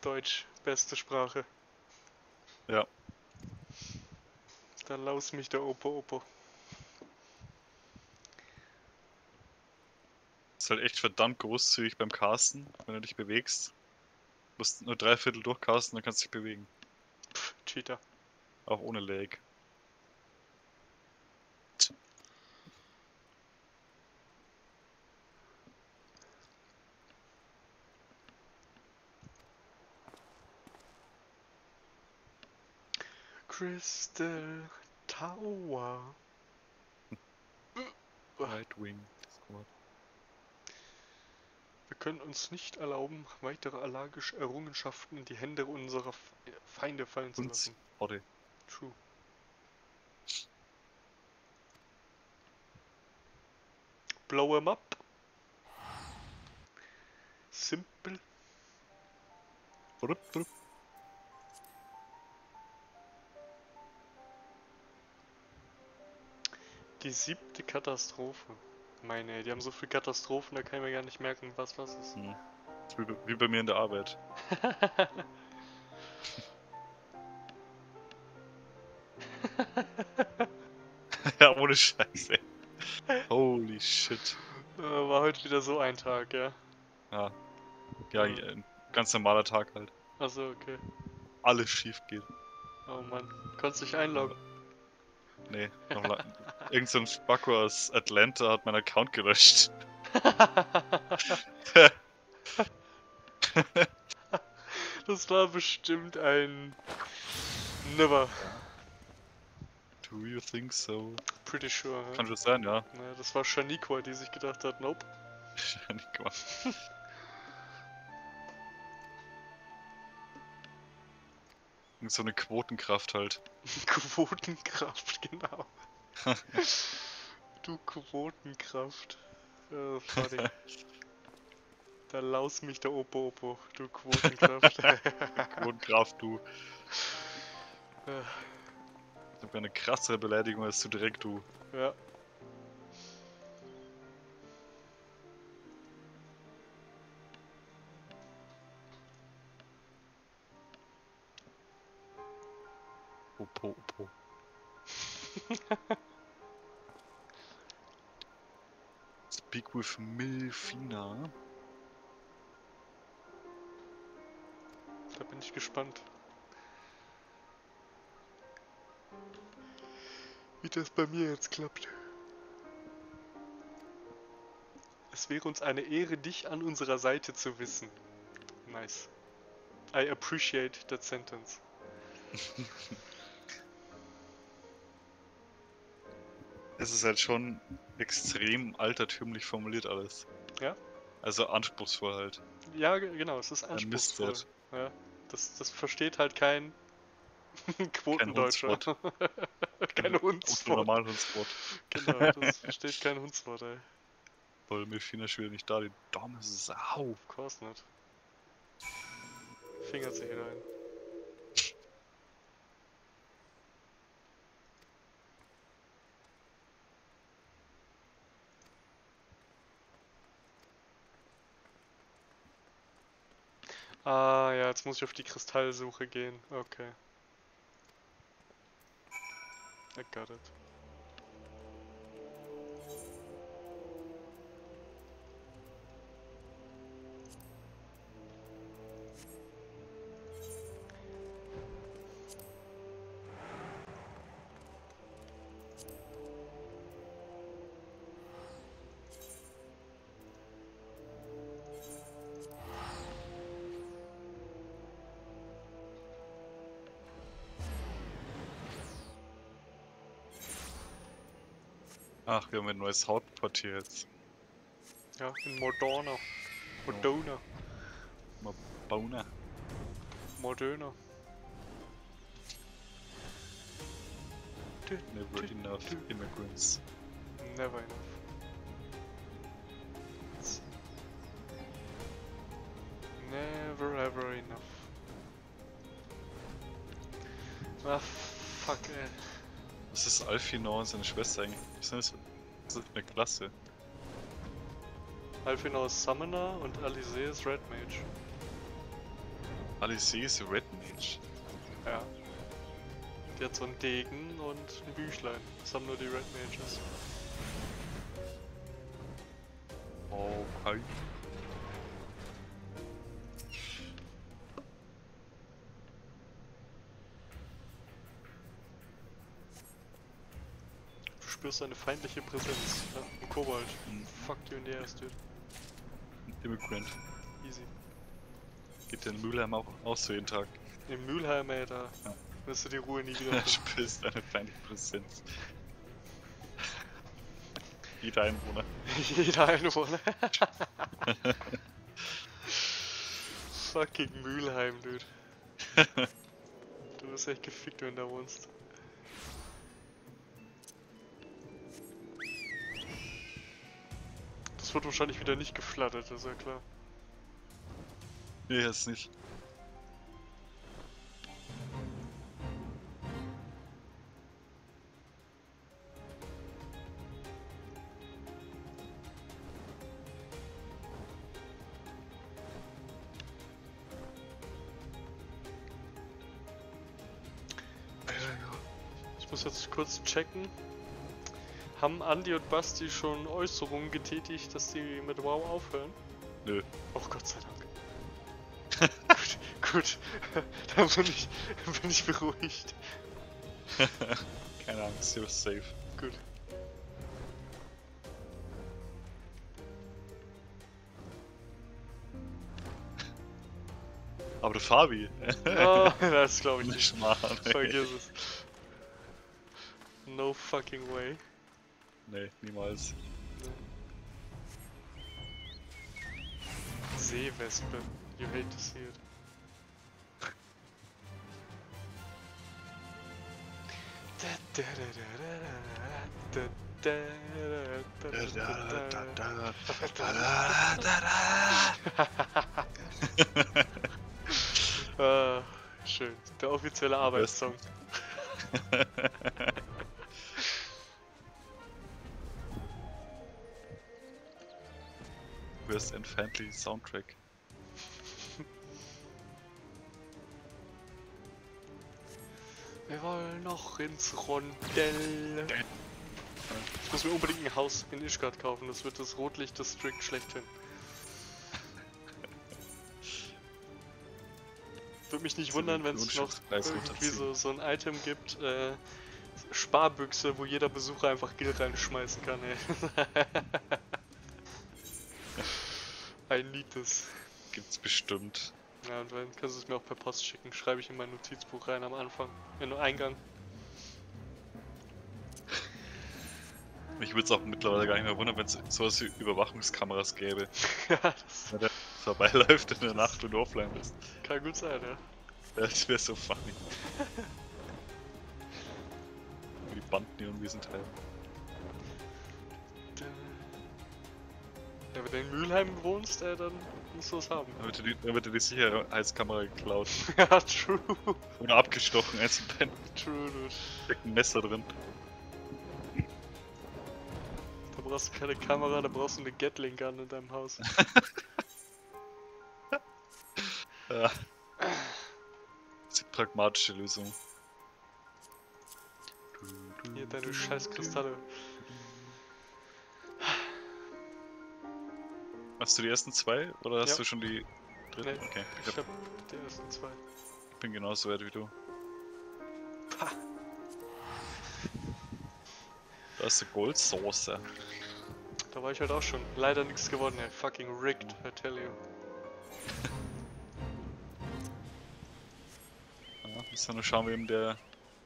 Deutsch, beste Sprache. Ja. Da laus mich der Opo Opo. Ist halt echt verdammt großzügig beim Casten, wenn du dich bewegst. Du musst nur drei Viertel durchcasten, dann kannst du dich bewegen. Pff, Cheater. Auch ohne Lag. Crystal Tower. Right Wing. Wir können uns nicht erlauben, weitere allergische Errungenschaften in die Hände unserer Feinde fallen zu lassen. Body. True. Blow 'em up. Simple. Brup, brup. Die siebte Katastrophe. Meine, die haben so viele Katastrophen, da kann ich mir gar nicht merken, was was ist. Hm. Wie, bei- wie bei mir in der Arbeit. ja, ohne Scheiße. Holy shit. Äh, War heute wieder so ein Tag, ja. Ja. Ja, ein ganz normaler Tag halt. Achso, okay. Alles schief geht. Oh Mann. Konntest dich einloggen. Nee, noch. Irgend so ein Spacko aus Atlanta hat meinen Account gelöscht. das war bestimmt ein Never. Do you think so? Pretty sure. Kann schon sein, ja. Ne, das war Shaniqua, die sich gedacht hat, nope. Irgend so eine Quotenkraft halt. Quotenkraft, genau. Du Quotenkraft. Äh, funny. da laus mich der Opo Opo, du Quotenkraft. Quotenkraft, du. Äh, Sogar eine krassere Beleidigung als du direkt, du. ja. Opo, opo. Speak with Milfina. Da bin ich gespannt. Wie das bei mir jetzt klappt. Es wäre uns eine Ehre, dich an unserer Seite zu wissen. Nice. I appreciate that sentence. Es ist halt schon extrem altertümlich formuliert alles. Ja? Also anspruchsvoll halt. Ja, ge- genau, es ist anspruchsvoll. Ja, das, das versteht halt kein Quotendeutscher. Hundswort. kein Hundswort. Normalhundswort. Genau, das versteht kein Hundswort, ey. Weil Milfina ist wieder nicht da, die dumme Sau. Of course not. Fingert sich rein. Ah, ja, jetzt muss ich auf die Kristallsuche gehen. Okay. I got it. Ach, wir haben ein neues Hauptquartier jetzt. Ja, in Modona. Modona. Bauna. Modena. Never enough immigrants. Never enough. Never ever enough. Ah, fuck, ey. Was ist Alfino und seine Schwester eigentlich? Das ist das eine Klasse? Alfino ist Summoner und Alice ist Red Mage. Alice ist Red Mage. Ja. Die hat so einen Degen und ein Büchlein. Das haben nur die Red Mages. Okay. Du spürst eine feindliche Präsenz. Ja, ein Kobold. Hm. Fuck you in the ass, dude. Immigrant. Easy. Geht den Mülheim auch, auch so jeden Tag. Im Mülheim, ey, da Ja. wirst du die Ruhe nie wieder finden. Spürst eine feindliche Präsenz. Jeder Einwohner. Jeder Einwohner. Fucking Mülheim, dude. Du wirst echt gefickt, wenn du da wohnst. wird wahrscheinlich wieder nicht geflattert, ist ja klar. Nee, jetzt nicht. Ich muss jetzt kurz checken. Haben Andi und Basti schon Äußerungen getätigt, dass die mit WoW aufhören? Nö. Oh Gott sei Dank. gut, gut. Dann bin ich, bin ich beruhigt. Keine Angst, you're safe. Gut. Aber der Fabi. Oh, das glaube ich Nicht machen. Vergiss es. No fucking way. Nee, niemals. Seewespe. You hate to see it. Ah, schön. Der offizielle Arbeitssong. Worst and Friendly Soundtrack. Wir wollen noch ins Rondell. Ich muss mir unbedingt ein Haus in Ishgard kaufen. Das wird das Rotlicht-District schlechthin. Würde mich nicht wundern, wenn es noch irgendwie so, so ein Item gibt. Äh, Sparbüchse, wo jeder Besucher einfach Gil reinschmeißen kann. Ey. Need this. Gibt's bestimmt. Ja, und dann kannst du es mir auch per Post schicken. Schreibe ich in mein Notizbuch rein am Anfang. In den Eingang. Mich würde es auch mittlerweile gar nicht mehr wundern, wenn es sowas wie Überwachungskameras gäbe. ja, das Wenn der vorbeiläuft in der Nacht und du offline bist. kann gut sein, ja. Das wäre so funny. Wie die Banden die Unwesen teilen. Ja, wenn du in Mülheim wohnst, ey, dann musst du es haben. Dann wird dir die, dann wird dir die Sicherheitskamera geklaut. ja, true. Oder abgestochen, und dann True, dude. steckt ein Messer drin. Da brauchst du keine Kamera, da brauchst du eine Gatling Gun in deinem Haus. Ja. Das ist die pragmatische Lösung. Hier deine scheiß Kristalle. Hast du die ersten zwei oder hast Ja. du schon die dritten? Nee, Okay, ich, Ich hab, hab die ersten zwei. ich bin genauso weit wie du. Ha. Da ist die Goldsauce. Da war ich halt auch schon. Leider nichts gewonnen, ey. Fucking rigged, I tell you. Ja, müssen wir nur schauen, wem der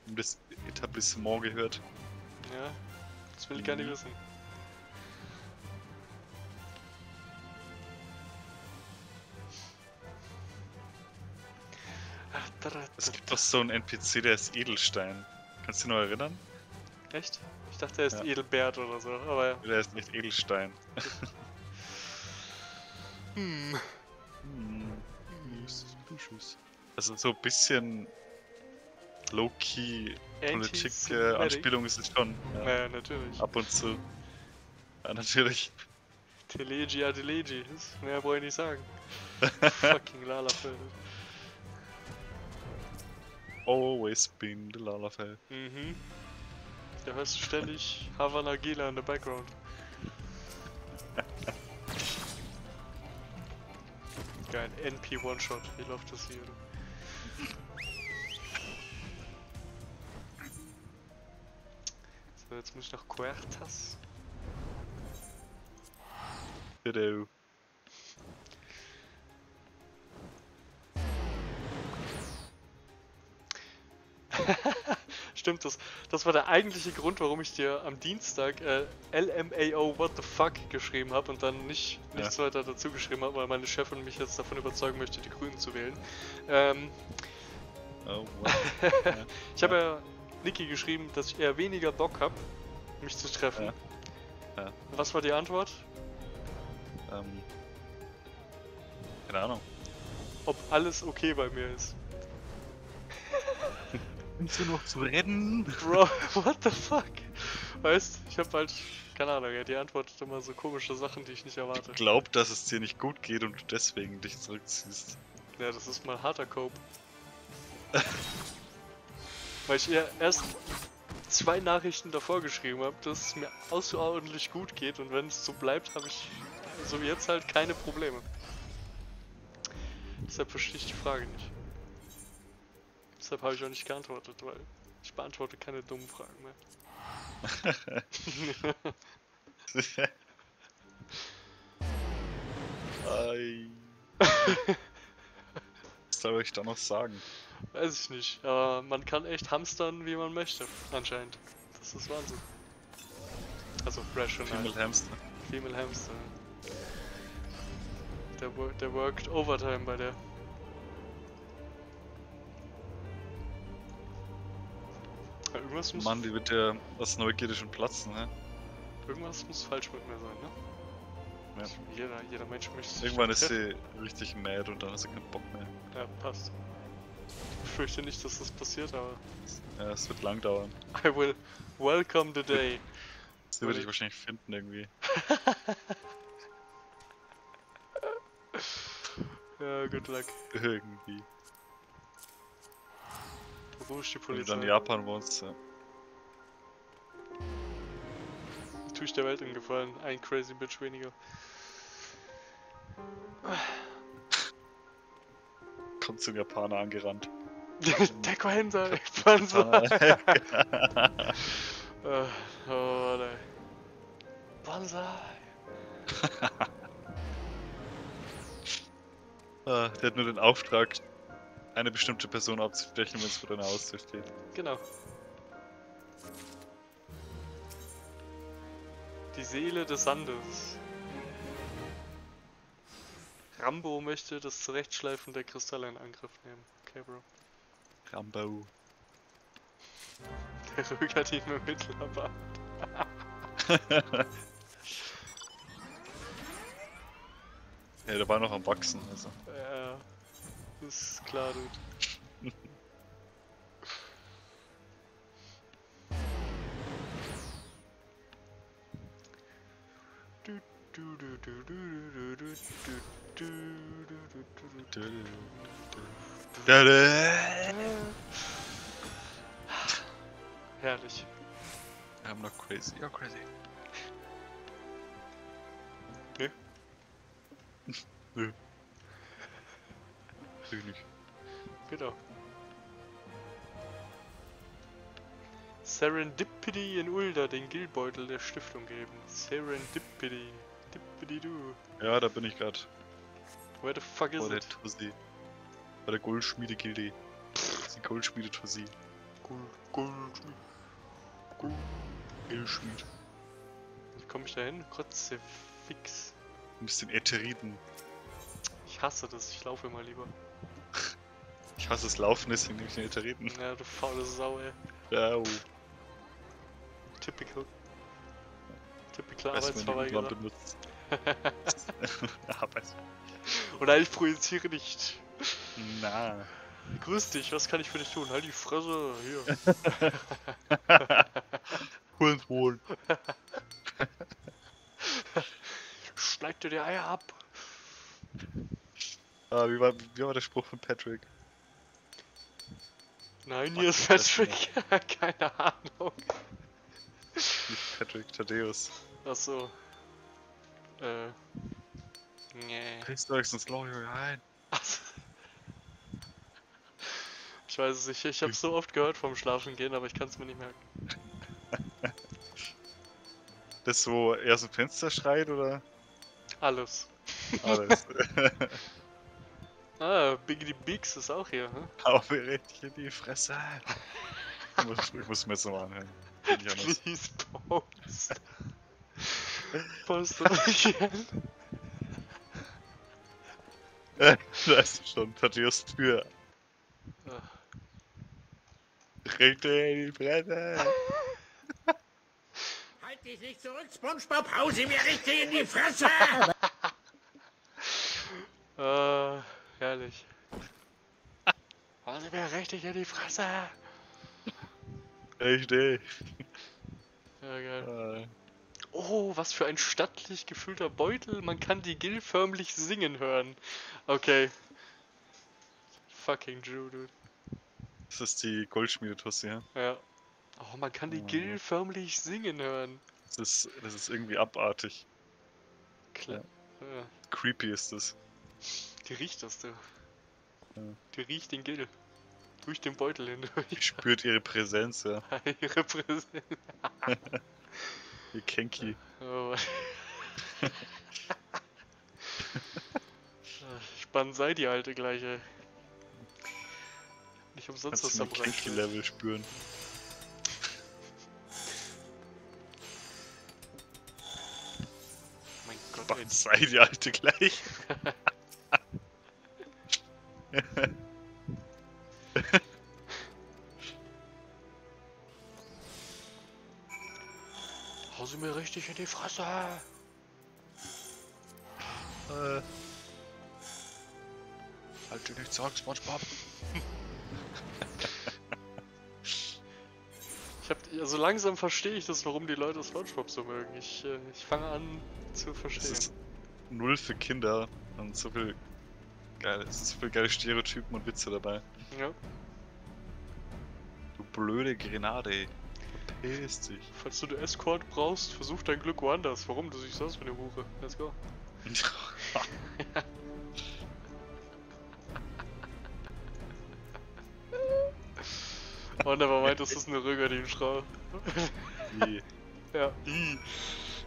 wem das Etablissement gehört. Ja, das will ich gar nicht Mhm. wissen. Es gibt doch so einen NPC, der ist Edelstein. Kannst du dich noch erinnern? Echt? Ich dachte, er ist Ja. Edelbert oder so, aber. Der ist nicht Edelstein. Hm. Hm. Also so ein bisschen low-key Politik-Anspielung ist es schon. Ja. Ja, natürlich. Ab und zu. Ja, natürlich. Telegi Adelegi. Mehr brauche ich nicht sagen. Fucking Lalafell. Always been the Lalafell. Mhm. Da hörst du ständig Havana Gila in the background. Geil, NP One-Shot. Wie läuft das hier? So, jetzt muss ich nach Quertas. Hello. Stimmt, das, das war der eigentliche Grund, warum ich dir am Dienstag äh, LMAO What the fuck geschrieben habe und dann nicht nichts weiter dazu geschrieben habe, weil meine Chefin mich jetzt davon überzeugen möchte, die Grünen zu wählen. Ähm, Oh, wow. ich habe ja Niki geschrieben, dass ich eher weniger Bock habe, mich zu treffen. Ja. Ja. Was war die Antwort? ähm. Keine Ahnung. Ob alles okay bei mir ist. Kannst du noch zu rennen? Bro, what the fuck? Weißt, ich habe halt, keine Ahnung, ja, die antwortet immer so komische Sachen, die ich nicht erwarte. Glaub, dass es dir nicht gut geht und du deswegen dich zurückziehst. Ja, das ist mal harter Cope. Weil ich ihr erst zwei Nachrichten davor geschrieben habe, dass es mir außerordentlich gut geht und wenn es so bleibt, habe ich so jetzt halt keine Probleme. Deshalb verstehe ich die Frage nicht. Deshalb habe ich auch nicht geantwortet, weil ich beantworte keine dummen Fragen mehr. Ei. Was soll ich da noch sagen? Weiß ich nicht, aber man kann echt hamstern, wie man möchte, anscheinend. Das ist Wahnsinn. Also rational. Female Hamster. Female Hamster. Der, der worked Overtime bei der. Irgendwas muss, Mann, die wird ja aus Neugierde schon platzen, hä? irgendwas muss falsch mit mir sein, ne? Ja. Jeder, jeder Mensch möchte sich Irgendwann ist treffen. sie richtig mad und dann hat sie keinen Bock mehr. Ja, passt. Ich fürchte nicht, dass das passiert, aber Ja, es wird lang dauern. I will welcome the day. Sie würde ich wahrscheinlich finden irgendwie. Ja, good luck. Irgendwie. Wo ist die Wenn du Polizei? dann in Japan wohnst, ja. Tue ich der Welt einen Gefallen. Ein crazy bitch weniger. kommt ein Japaner angerannt. Deko Hentai, Banzai. Äh, oh, nein. Banzai. Ah, der hat nur den Auftrag, eine bestimmte Person abzustechen, wenn es vor deiner Haustür steht. Genau. Die Seele des Sandes. Rambo möchte das Zurechtschleifen der Kristalle in Angriff nehmen. Okay, Bro. Rambo. Der rügert ihn mit Mittlerbart. ja, der war noch am Wachsen, also. Ist klar, dude. Herrlich. I'm not crazy. You're crazy. Nee. Nö. Natürlich nicht. Genau. Serendipity in Ulda den Gilbeutel der Stiftung geben. Serendipity. Dippity du. Ja, da bin ich gerade. Where the fuck is Bei der it? Tussi. Bei der Goldschmiede-Gilde. Die Goldschmiede-Tussi. Gold, Gold, Gold. Goldschmied. Wie komme ich da hin? Kruzifix. Ein bisschen Ätheriten. Ich hasse das, ich laufe immer lieber. Ich hasse das Laufen, deswegen nehme ich den Ätheriten. Ja, du faule Sau, ey. Ja, oh. Typical. Typical Arbeitsverweigerer. benutzt. Arbeits... Und ich projiziere nicht. Na. Grüß dich, was kann ich für dich tun? Halt die Fresse, hier. Holen, holen. Schneid dir die Eier ab. Ah, wie war, wie war der Spruch von Patrick? Nein, hier ist Patrick. Keine Ahnung. Nicht Patrick, Thaddeus. Achso. Äh. Nee. Kriegst du wenigstens Lawyer ein? Ich weiß es nicht. Ich hab's so oft gehört vom Schlafen gehen, aber ich kann es mir nicht merken. Das wo er aus dem Fenster schreit oder Alles. alles? Ah, Biggity Bigs ist auch hier, hm? Hau mir richtig in die Fresse. Ich muss, ich muss mir jetzt nochmal anhören. Please post. Post doch nicht hin. da ist schon Thaddeus Tür. Ah. Richtig in die Fresse. Halt dich nicht zurück, Spongebob, hau sie mir richtig in die Fresse! Ah, herrlich. Wollen mir richtig in die Fresse. Richtig. Ja, geil. Äh, Oh, was für ein stattlich gefüllter Beutel. Man kann die Gill förmlich singen hören. Okay. Fucking Jew, dude. Das ist die Goldschmiedetussi, ja? Ja. Oh, Oh, man kann die Oh. Gill förmlich singen hören. Das ist, das ist irgendwie abartig. Klar. Ja. Creepy ist das. Die riecht das, du. Ja. Die riecht den Gill. Durch den Beutel hindurch. Ich spürt ihre Präsenz, ja. Ihre Präsenz. Ihr Kenki. Oh. Spannend sei die alte gleiche. Nicht umsonst das Kannst Samurai. Kenki-Level spüren. Mein Gott. Was sei die alte gleich? Hau sie mir richtig in die Fresse. Äh. Halt dich nicht zurück, Spongebob. Ich hab, also langsam verstehe ich das, warum die Leute SpongeBob so mögen. Ich, äh, ich fange an zu verstehen. null für Kinder und so viel geil, es ist so viel geile Stereotypen und Witze dabei. Ja, Du blöde Grenade. Verpiss dich. falls du eine Escort brauchst, versuch dein Glück woanders. Warum? Du siehst aus wie eine Hure. Let's go. Und aber meint, das ist eine Rögerdin-Frau. Wie? Ja, i.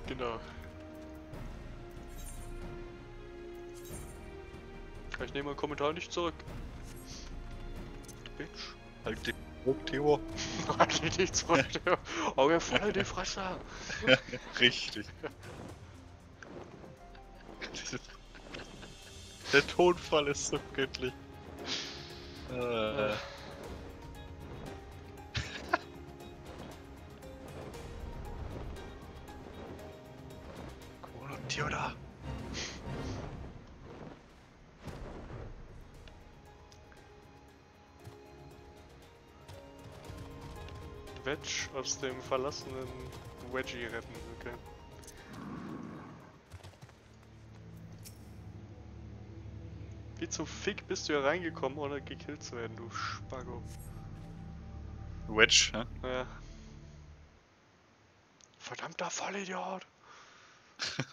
Genau. Ich nehme meinen Kommentar nicht zurück. Bitch. Halt dich zurück, Theo. Halt dich nicht zurück, der Auge voll die Fresse. Richtig. Der Tonfall ist so göttlich. Äh, Kohl und Theodor. Wedge aus dem verlassenen Wedgie retten, okay. Wie zum Fick bist du hier reingekommen, ohne gekillt zu werden, du Spago. Wedge, hä? Ja. Verdammter Vollidiot!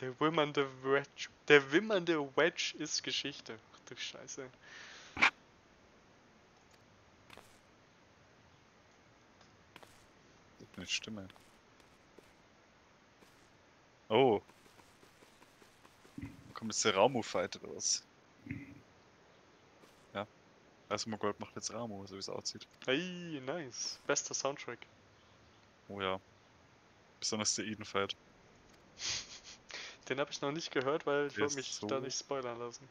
Der wimmernde Wedge. Der wimmernde Wedge ist Geschichte. Ach du Scheiße. Eine Stimme. Oh. Kommt jetzt der Raumu-Fight oder was? Ja. Asmo Gold macht jetzt Raumu, so wie es aussieht. Hey, nice. Bester Soundtrack. Oh ja. Besonders der Eden-Fight. Den habe ich noch nicht gehört, weil ich wollte mich so- da nicht spoilern lassen.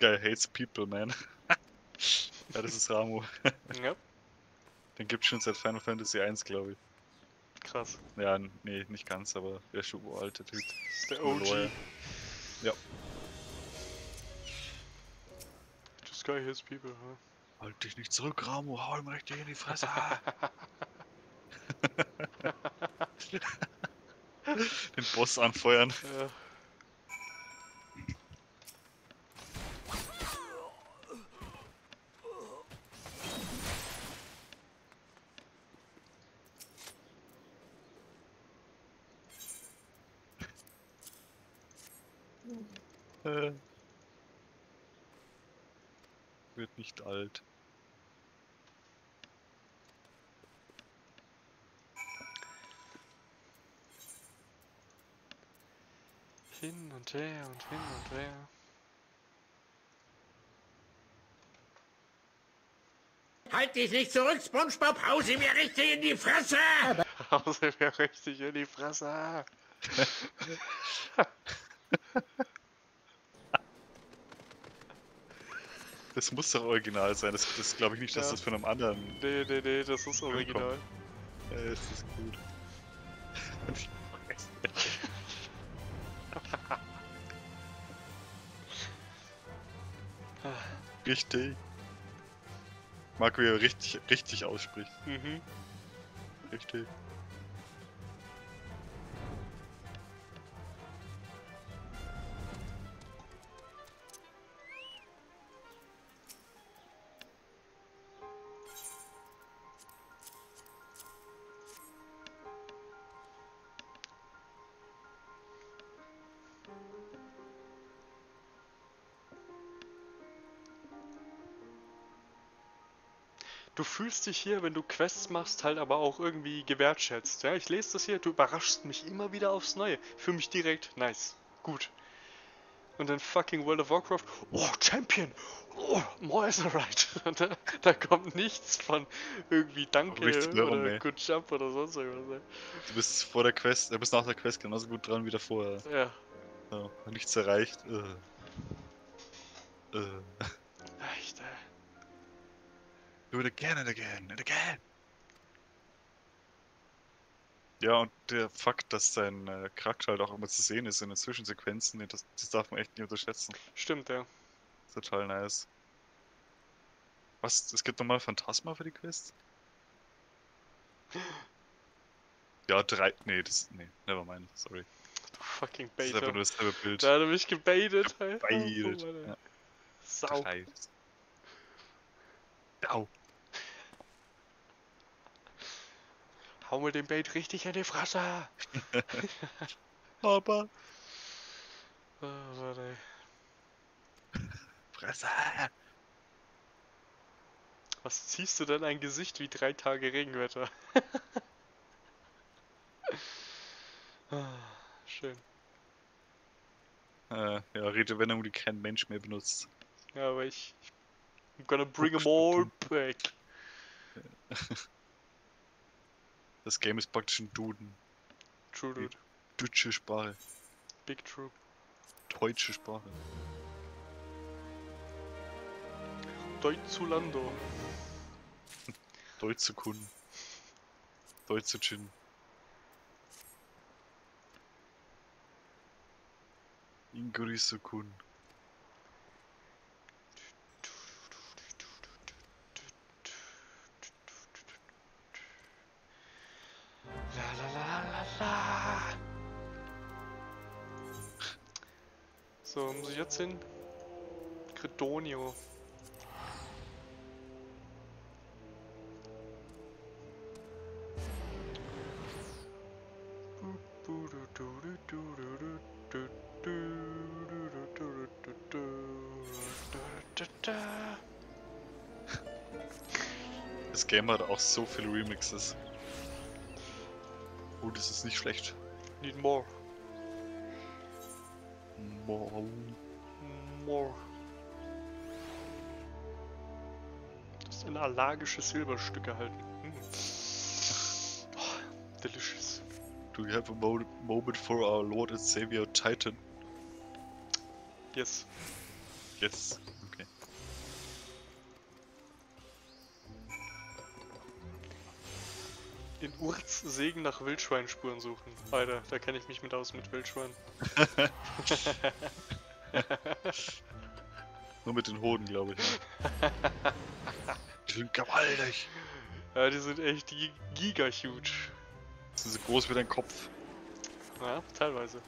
Guy hates people, man. Ja, das ist Ramu. Ja, Den gibt's schon seit Final Fantasy 1, glaube ich. krass. Ja, nee, nicht ganz, aber der ist schon uralt, der Typ. Der OG. Lawyer. Ja. This guy hits people, huh? Halt dich nicht zurück, Ramu, hau ihm richtig in die Fresse. Den Boss anfeuern. Ja. Äh. Wird nicht alt. Hin und her und hin und her. Halt dich nicht zurück, Spongebob, hau sie mir richtig in die Fresse! Hau sie mir richtig in die Fresse. Das muss doch original sein. Das, das glaube ich nicht, dass Ja. das von einem anderen. Nee, nee, nee, das ist original. Ja, ist das gut. Richtig. Mag, wie er richtig, richtig ausspricht. Mhm. Richtig. Fühlst dich hier, wenn du Quests machst, halt aber auch irgendwie gewertschätzt. Ja, ich lese das hier, du überraschst mich immer wieder aufs Neue. Fühl mich direkt nice. Gut. Und dann fucking World of Warcraft, oh, Champion, oh, Moiserite. Und da, da kommt nichts von irgendwie Danke oder ey. Good Jump oder sonst irgendwas. Du bist vor der Quest, du bist nach der Quest genauso gut dran wie davor. Ja, Ja, nichts erreicht. Äh. Äh. Do it again and again and again. Ja, und der Fakt, dass dein äh, Charakter halt auch immer zu sehen ist in den Zwischensequenzen, das, das darf man echt nicht unterschätzen. Stimmt, ja. ist total nice. Was? Es gibt nochmal Phantasma für die Quest? Ja, drei. Nee, das. Nee, nevermind, sorry. Du fucking Das ist einfach Baiter. nur dasselbe Bild. Da hat er mich gebaitet, ey. Gebaitet, Oh, ja. Sau. Drei. Au. Hau mir den Bait richtig in die Fresse. Aber. Oh, Mann, ey. Fresse! Was ziehst du denn ein Gesicht wie drei Tage Regenwetter? ah, schön. Äh, ja, Redewendung, die kein Mensch mehr benutzt. Ja, aber ich. I'm gonna bring 'em all back. Das Game ist praktisch ein Duden. True, dude. Deutsche Sprache. Big true. Deutsche Sprache. Deutschulando. Deutsche Kunden. Deutsche Gin. Ingrise Kun. Ich jetzt hin? Credonio. Das Game hat auch so viele Remixes. Oh, das ist nicht schlecht. Need more. Wow. More. Das ist ein allergisches Silberstück erhalten. Mm. Oh, delicious. Do you have a mo moment for our Lord and Savior Titan? Yes. Yes. In Urz Segen nach Wildschweinspuren suchen. Alter, da kenne ich mich mit aus mit Wildschweinen. Nur mit den Hoden, glaube ich. Ja. Die sind gewaltig. Ja, die sind echt gi- giga-huge. Die sind so groß wie dein Kopf. Ja, teilweise.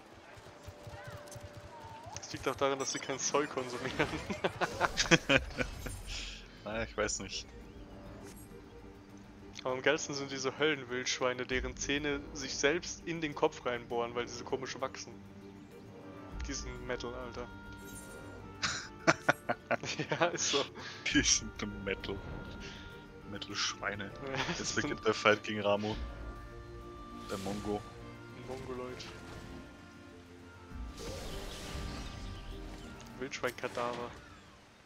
Das liegt auch daran, dass sie kein Zoll konsumieren. Naja, ich weiß nicht. Aber am geilsten sind diese Höllenwildschweine, deren Zähne sich selbst in den Kopf reinbohren, weil sie so komisch wachsen. Diesen Metal, Alter. ja, ist so. Die sind Metal. Metal-Schweine. Jetzt beginnt der Fight gegen Ramo. Der Mongo. Mongoloid. Wildschweinkadaver.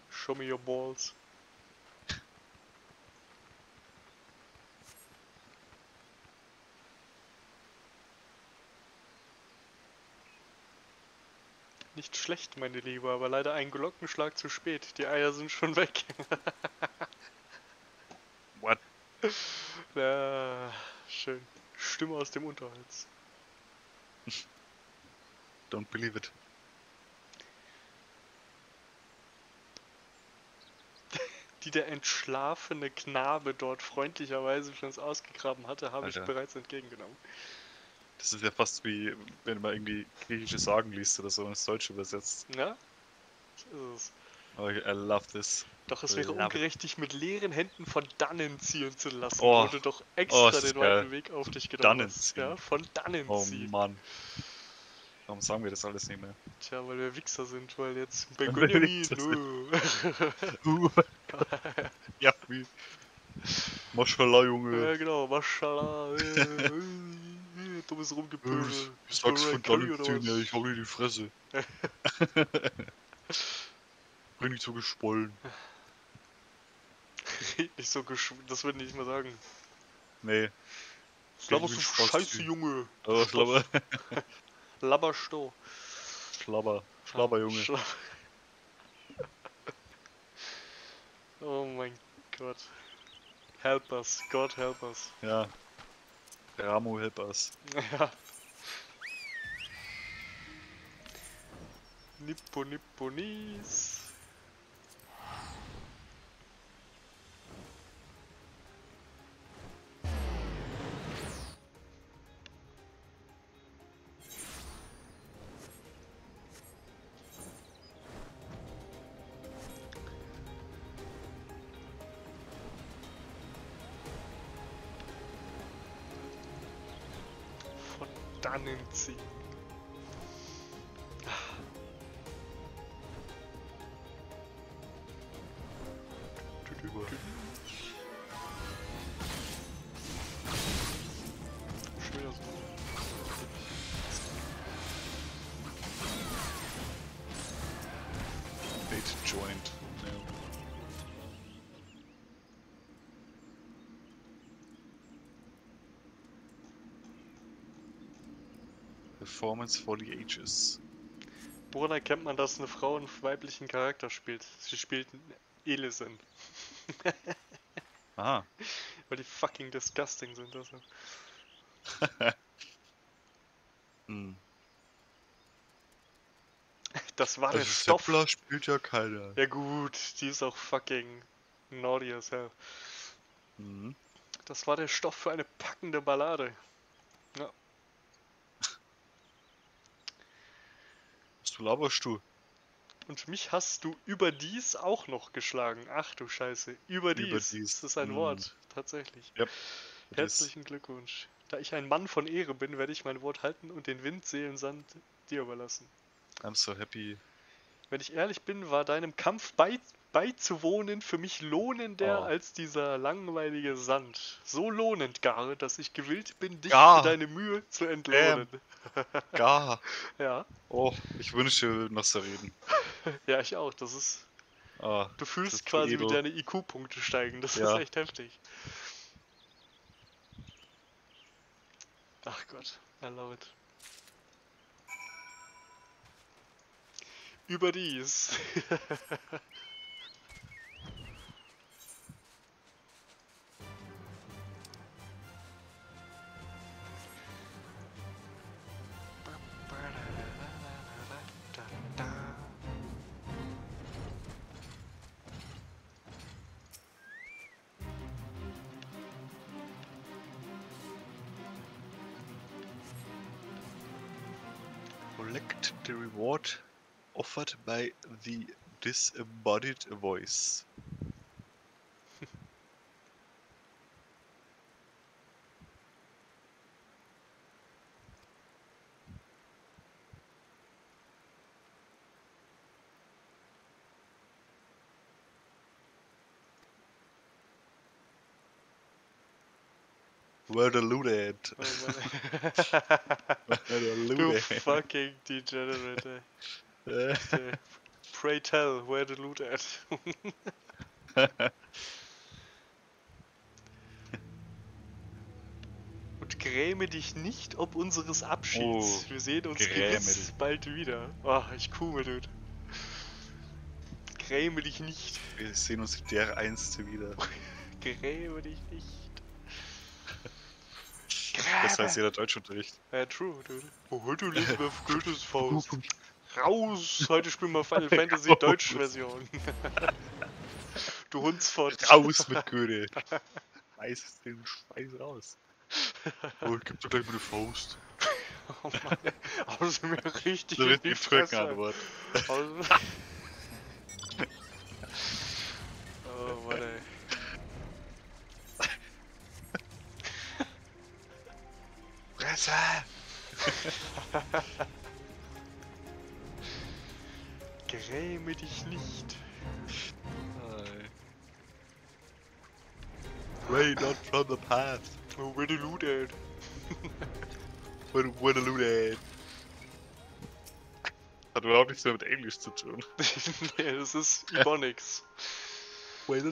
Show me your balls. Nicht schlecht, meine Liebe, aber leider ein Glockenschlag zu spät. Die Eier sind schon weg. What? ja, schön. Stimme aus dem Unterholz. Don't believe it. die der entschlafene Knabe dort freundlicherweise für uns ausgegraben hatte, habe ich bereits entgegengenommen. Das ist ja fast wie, wenn man irgendwie griechische Sagen liest oder so ins Deutsche übersetzt. Ja? So ist es. Aber I love this. Doch es wäre ungerecht, dich mit leeren Händen von dannen ziehen zu lassen, Oh. wo du doch extra ist den das weiten Weg auf dich genommen Dannen hast. Ja, von dannen Oh ziehen. Mann. Warum sagen wir das alles nicht mehr? Tja, weil wir Wichser sind, weil jetzt Wichser uh. Ja, wie. Maschallah, Ja, Junge. genau, Maschallah. Dummes Rumgepöbel. Ich sag's von Zähne, was? ich hau dir die Fresse. Bring dich so geschwollen. Nicht so gesch... Das würde ich nicht mal sagen. Nee. Wie du Scheiße. Junge? Aber Schlabber. Labbersto. Schlabber. Schlabber, Junge. Schla oh mein Gott. Help us, God help us. Ja. Ramo us. Ja. Nippo Nippo Performance for the ages. Woran erkennt man, dass eine Frau einen weiblichen Charakter spielt? Sie spielt einen Elisen. Aha. Weil die fucking disgusting sind. Also. Hm. Das war der Also Stoff. Seppler spielt ja keiner. Ja gut, die ist auch fucking naughty as hell. Mhm. Das war der Stoff für eine packende Ballade. Was du laberst du? Und mich hast du überdies auch noch geschlagen. Ach du Scheiße. Überdies. Überdies. Das ist ein Mm. Wort. Tatsächlich. Das- Herzlichen Glückwunsch. Da ich ein Mann von Ehre bin, werde ich mein Wort halten und den Wind, Seelensand dir überlassen. I'm so happy. Wenn ich ehrlich bin, war deinem Kampf bei, beizuwohnen für mich lohnender Oh. als dieser langweilige Sand. So lohnend gar, dass ich gewillt bin, dich Ja. für deine Mühe zu entlohnen. Gar. Ja, Oh, ich wünsche, wir noch so reden. ja, ich auch. Das ist. Ah, Du fühlst quasi, wie deine IQ-Punkte steigen. Das Ja. ist echt heftig. Ach Gott, I love it. Überdies. offered by the disembodied voice. Where the loot at? Where the loot at? fucking degenerate. Äh, Äh, Pray tell, where the loot at? Und gräme dich nicht ob unseres Abschieds. Oh, Wir sehen uns gräme gewiss dich. bald wieder. Oh, ich kume, dude. Gräme dich nicht. Wir sehen uns der Einste wieder. Gräme dich nicht. Das weiß jeder Deutschunterricht. Ja, true, dude. Oh, heute lesen wir Goethes Faust. Raus! Heute spielen wir Final Fantasy Raus. Deutsch-Version. du Hundsfort. Raus mit Goethe. Schmeiß den Scheiß raus. Und gib dir gleich mal eine Faust. Oh Mann, du mir richtig So wird die. Haust- Oh Mann, ey. Fresse! Gräme dich nicht. Way not from the at? Where, where the loot at? Hat überhaupt nichts mehr mit Englisch zu tun. nee, das ist Ebonics. Where the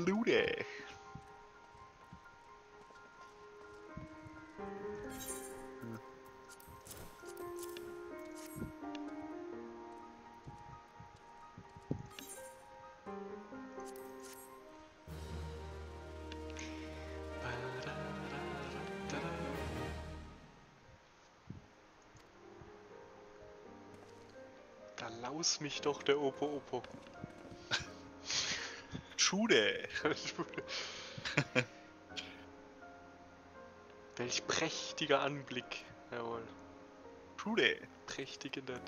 laus mich doch der Opo Opo. Schude. Welch prächtiger Anblick. Jawohl. Schude. Prächtig in der.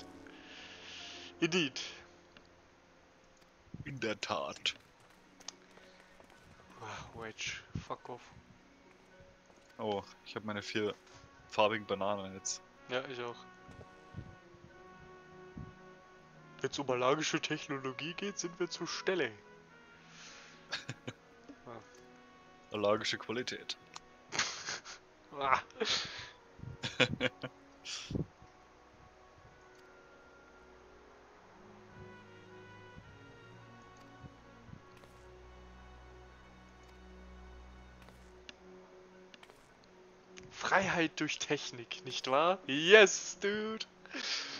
Indeed. In der Tat. Ah, Wedge. Fuck off. Oh, ich habe meine vier farbigen Bananen jetzt. Ja, ich auch. Wenn es um magische Technologie geht, sind wir zur Stelle. Allergische Qualität. Ah. Freiheit durch Technik, nicht wahr? Yes, dude!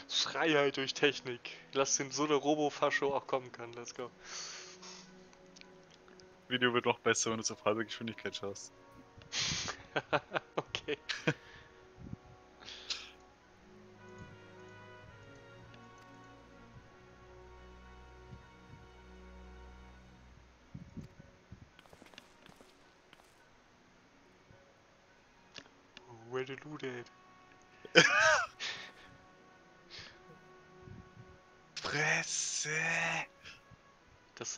Freiheit durch Technik. Lass den so eine Robo-Fascho auch kommen kann. Let's go. Video wird noch besser, wenn du halbe Geschwindigkeit schaust. okay.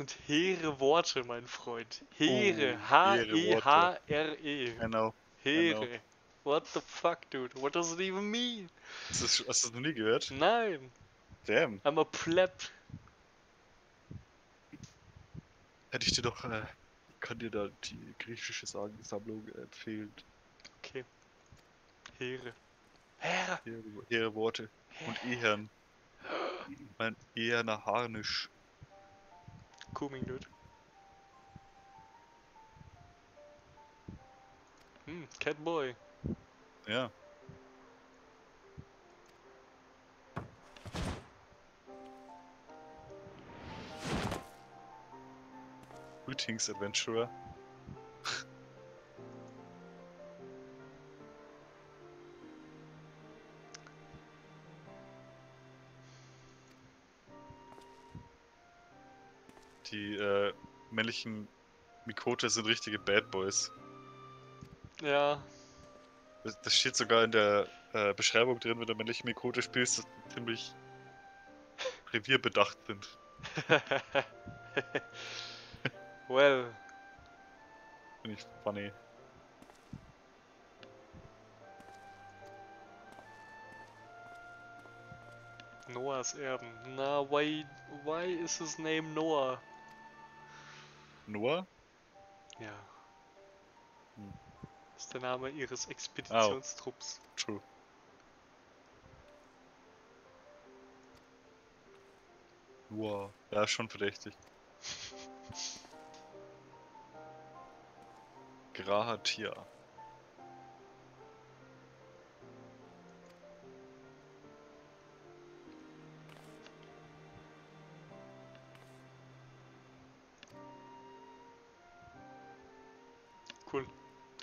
Sind hehre Worte, mein Freund. Heere. hehre H-E-H-R-E. Genau. Heere. What the fuck, dude? What does it even mean? Das ist, hast du das noch nie gehört? Nein, Damn. I'm a pleb. Hätte ich dir doch, äh, kann dir da die griechische Sagensammlung empfehlen. Okay. Heere. Heere. Hehre Worte. Und Ehern. Mein eherner Harnisch. Coming, dude. Hm, Catboy. Ja. Greetings, Adventurer. Die äh, männlichen Mikote sind richtige Bad Boys. Ja, Das, das steht sogar in der äh, Beschreibung drin, wenn du männliche Mikote spielst, dass die ziemlich revierbedacht sind. well, Finde ich funny. Noahs Erben. Na, why, why is his name Noah? Noah? Ja. Hm. Das ist der Name ihres Expeditionstrupps. True. Noah. Ja, schon verdächtig. Grahatia.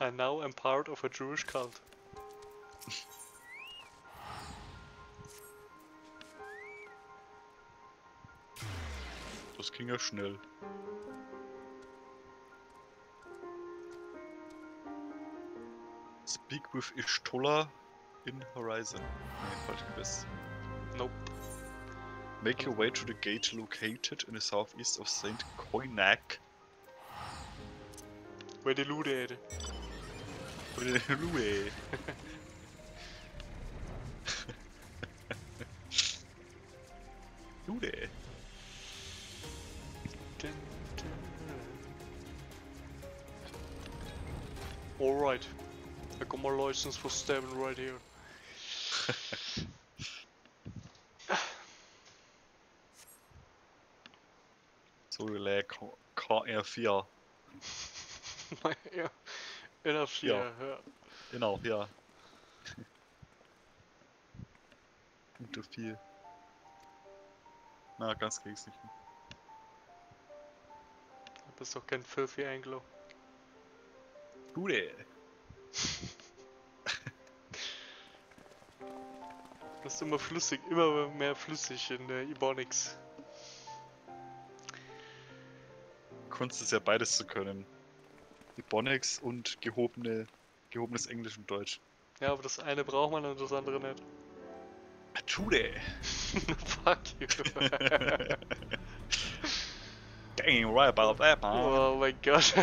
I now am part of a Jewish cult. Das ging ja schnell. Speak with Ishtola in Horizon. Nee, falsch gewesen. Nope. Make your way to the gate located in the southeast of St. Koinak. Where the loot at? Louis. Louis. Dun, dun. Alright. I got my license for stabbing right here. So Relais K- KR4. Ja. In 4, Ja. ja. Genau, ja. Unter 4. Na, ganz krieg's nicht. hin. Du bist doch kein Filthy Anglo. Gute. Du bist immer flüssig, immer mehr flüssig in der Ebonics. Kunst ist ja beides zu können. Ebonics und gehobene, gehobenes Englisch und Deutsch. Ja, aber das eine braucht man und das andere nicht. Gute. Fuck you. Dang, right about that, man. oh mein Gott.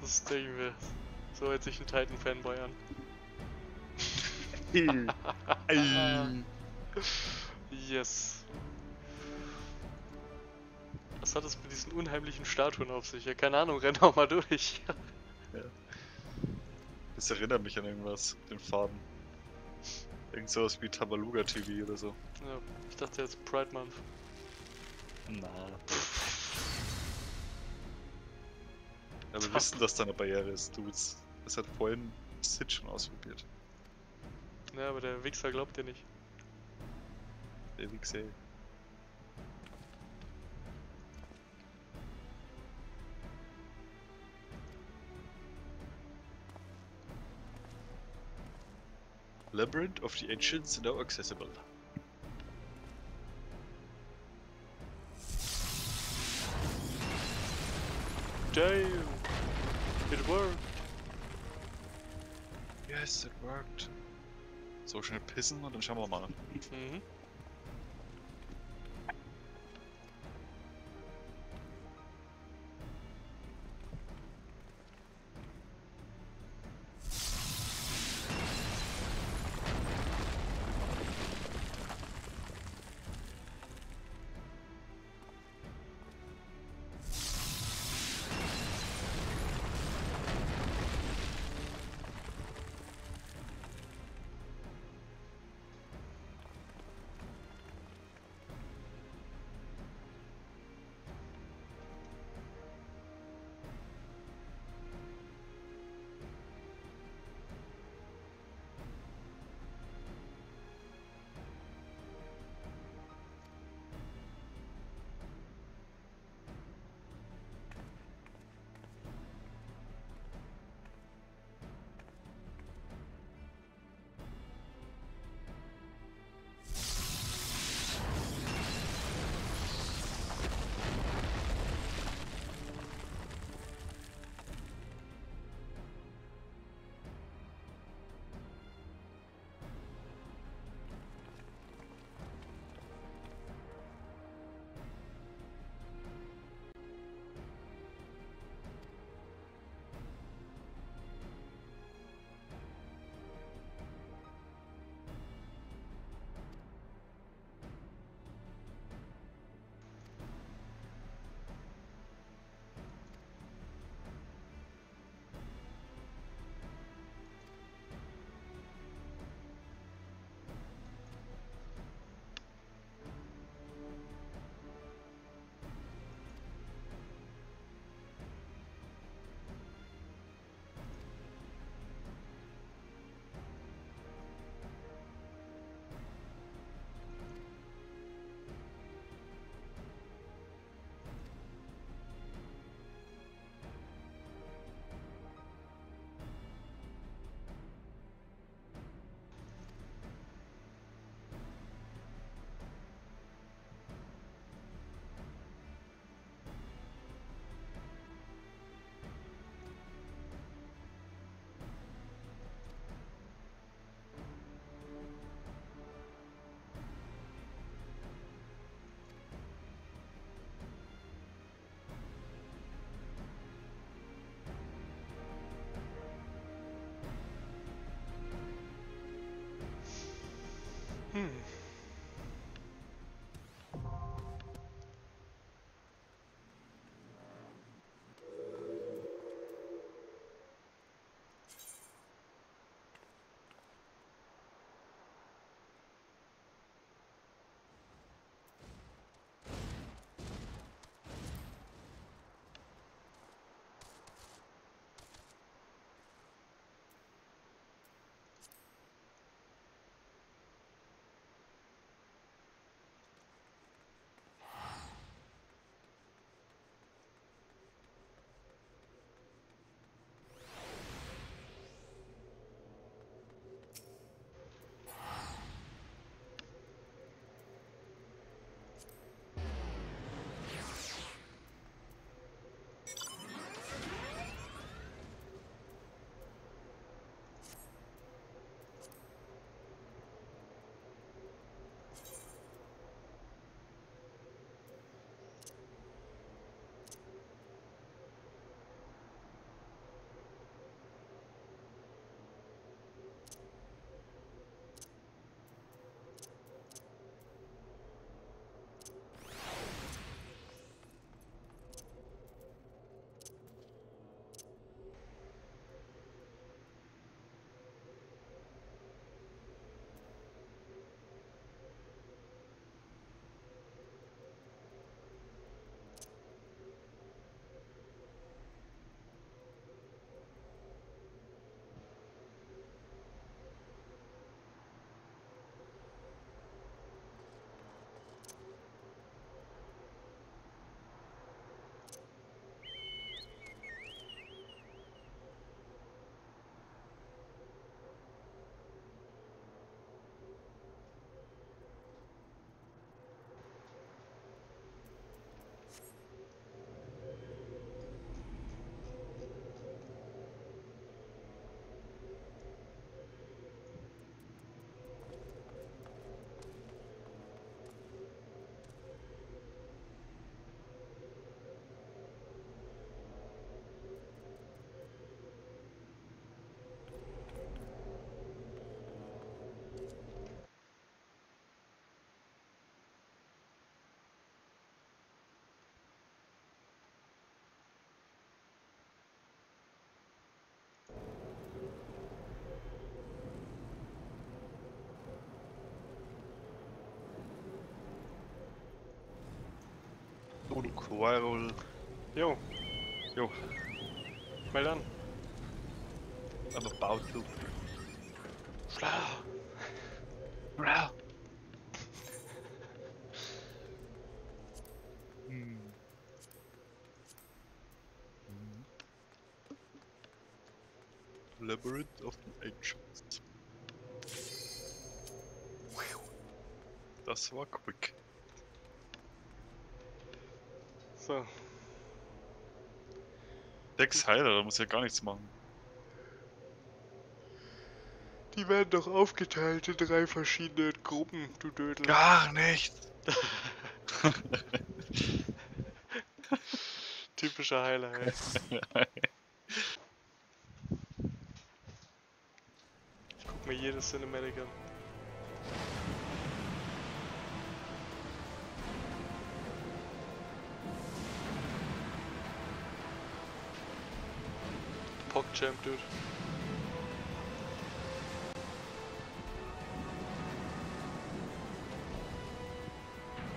das denken wir. So hört sich ein Titan-Fanboy an. Ey. Yes. Was hat es mit diesen unheimlichen Statuen auf sich? Ja, keine Ahnung, renn doch mal durch. Das erinnert mich an irgendwas, den Farben. Irgend sowas wie Tabaluga TV oder so. Ja, ich dachte jetzt Pride Month. Na. Ja, wir wissen, dass da eine Barriere ist, Dudes. Das hat vorhin Sid schon ausprobiert. Ja, aber der Wichser glaubt dir nicht. Der Wichser. Labyrinth of the Ancients now accessible. Damn! It worked! Yes, it worked. So schnell pissen und dann schauen wir mal. Mhm. Hmm. Hm. Quirrell. Jo, Jo, meld an. I'm about to. Schlau. Hm. Labyrinth of the Ancients. Das war quick. So, Sechs Heiler, da muss ja gar nichts machen. die werden doch aufgeteilt in drei verschiedene Gruppen, du Dödel. Gar nichts! Typischer Heiler, ey. Ich guck mir jedes Cinematic an. PogChamp, dude.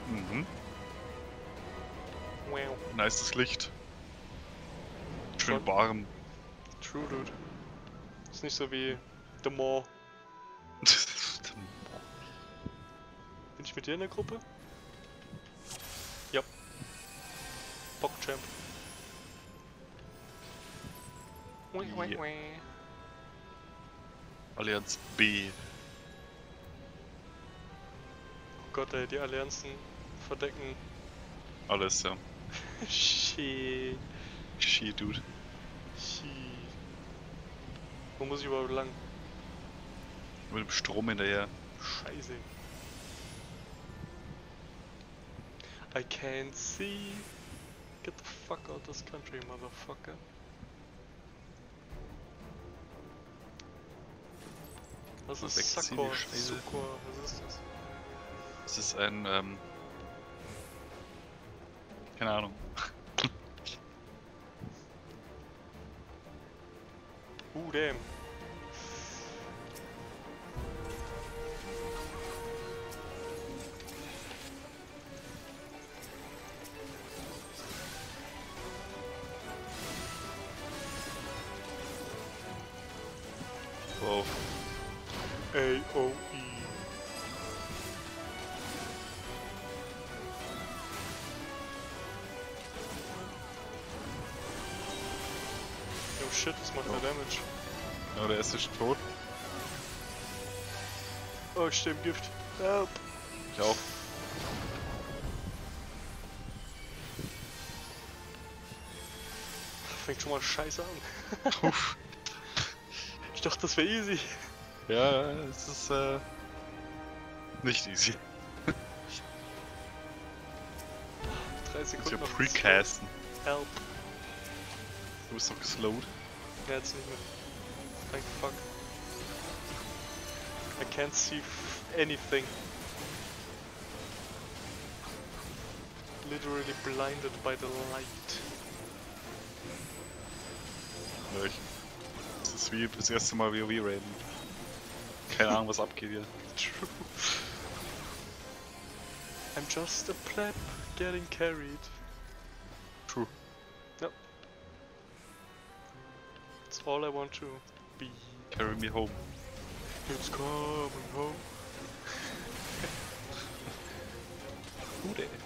mhm. Wow. Nice das Licht. Schön warm. True, dude. Ist nicht so wie The Maw. Bin ich mit dir in der Gruppe? Ja. PogChamp. Wah. Allianz B. Oh Gott, ey, die Allianzen verdecken. Alles, ja. Shit. She, dude. Shit. Wo muss ich überhaupt lang? Mit dem Strom hinterher. Scheiße. I can't see. Get the fuck out this country, motherfucker. Was ist Sakor? Sukor, was ist das? Es ist ein, ähm. Keine Ahnung. Uh, damn. Tot. Oh, ich stehe im Gift. Help. Ich auch. Fängt schon mal scheiße an. Uff. Ich dachte, das wäre easy. Ja, es ist, äh. Nicht easy. Drei Sekunden precasten. Help. Du bist doch geslowed. Ja, jetzt nicht mehr. Thank fuck. I can't see f anything. Literally blinded by the light. Ich. Das ist wie das erste Mal WoW raiden. Keine Ahnung, was abgeht hier. True. I'm just a pleb getting carried. True. Yep. That's all I want to be. Carry me home. It's coming home. Gute. Feuer,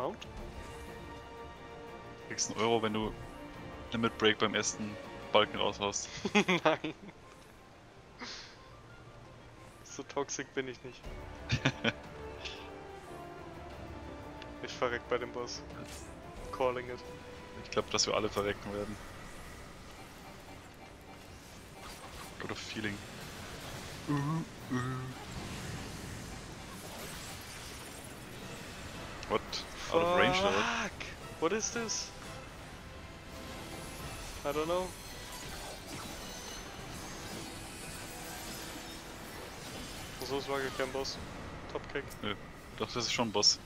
Mount? Kriegst einen Euro, wenn du Limit Break beim ersten Balken raushaust. Nein. So toxisch bin ich nicht. Ich verreck bei dem Boss. Calling it. Ich glaube, dass wir alle verrecken werden. Got a feeling. What? Fuck! What is this? I don't know. So, es war kein Boss. Topkick. Doch, das ist schon ein Boss.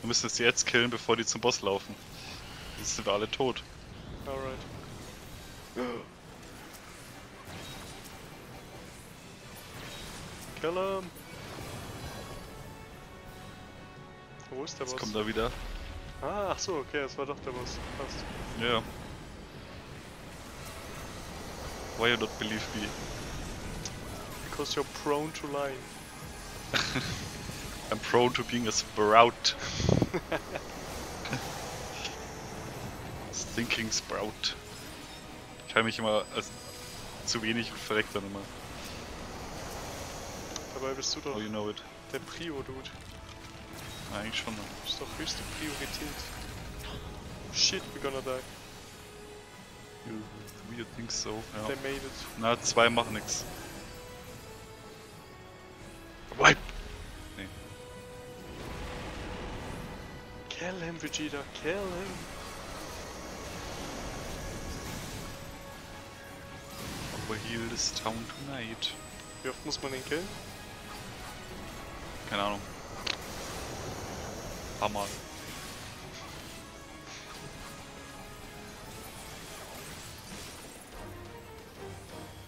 Wir müssen es jetzt killen, bevor die zum Boss laufen. Jetzt sind wir alle tot. Alright. Kill him! Wo ist der Jetzt Boss? kommt er wieder. Ah, ach so, okay, das war doch der Boss. Passt. Ja. Why you not believe me? Because you're prone to lying. I'm prone to being a sprout. Stinking Sprout. Ich halte mich immer als zu wenig und verreck dann immer. Dabei bist du doch Oh, you know it. der Prio-Dude. Eigentlich schon. Das ist doch höchste Priorität. Shit, we're gonna die. You, you think so? Ja. They made it. Na, zwei machen nix. Wipe! Kill him, Vegeta, kill him. Overheal this town tonight. Wie oft muss man den killen? Keine Ahnung. Hammer.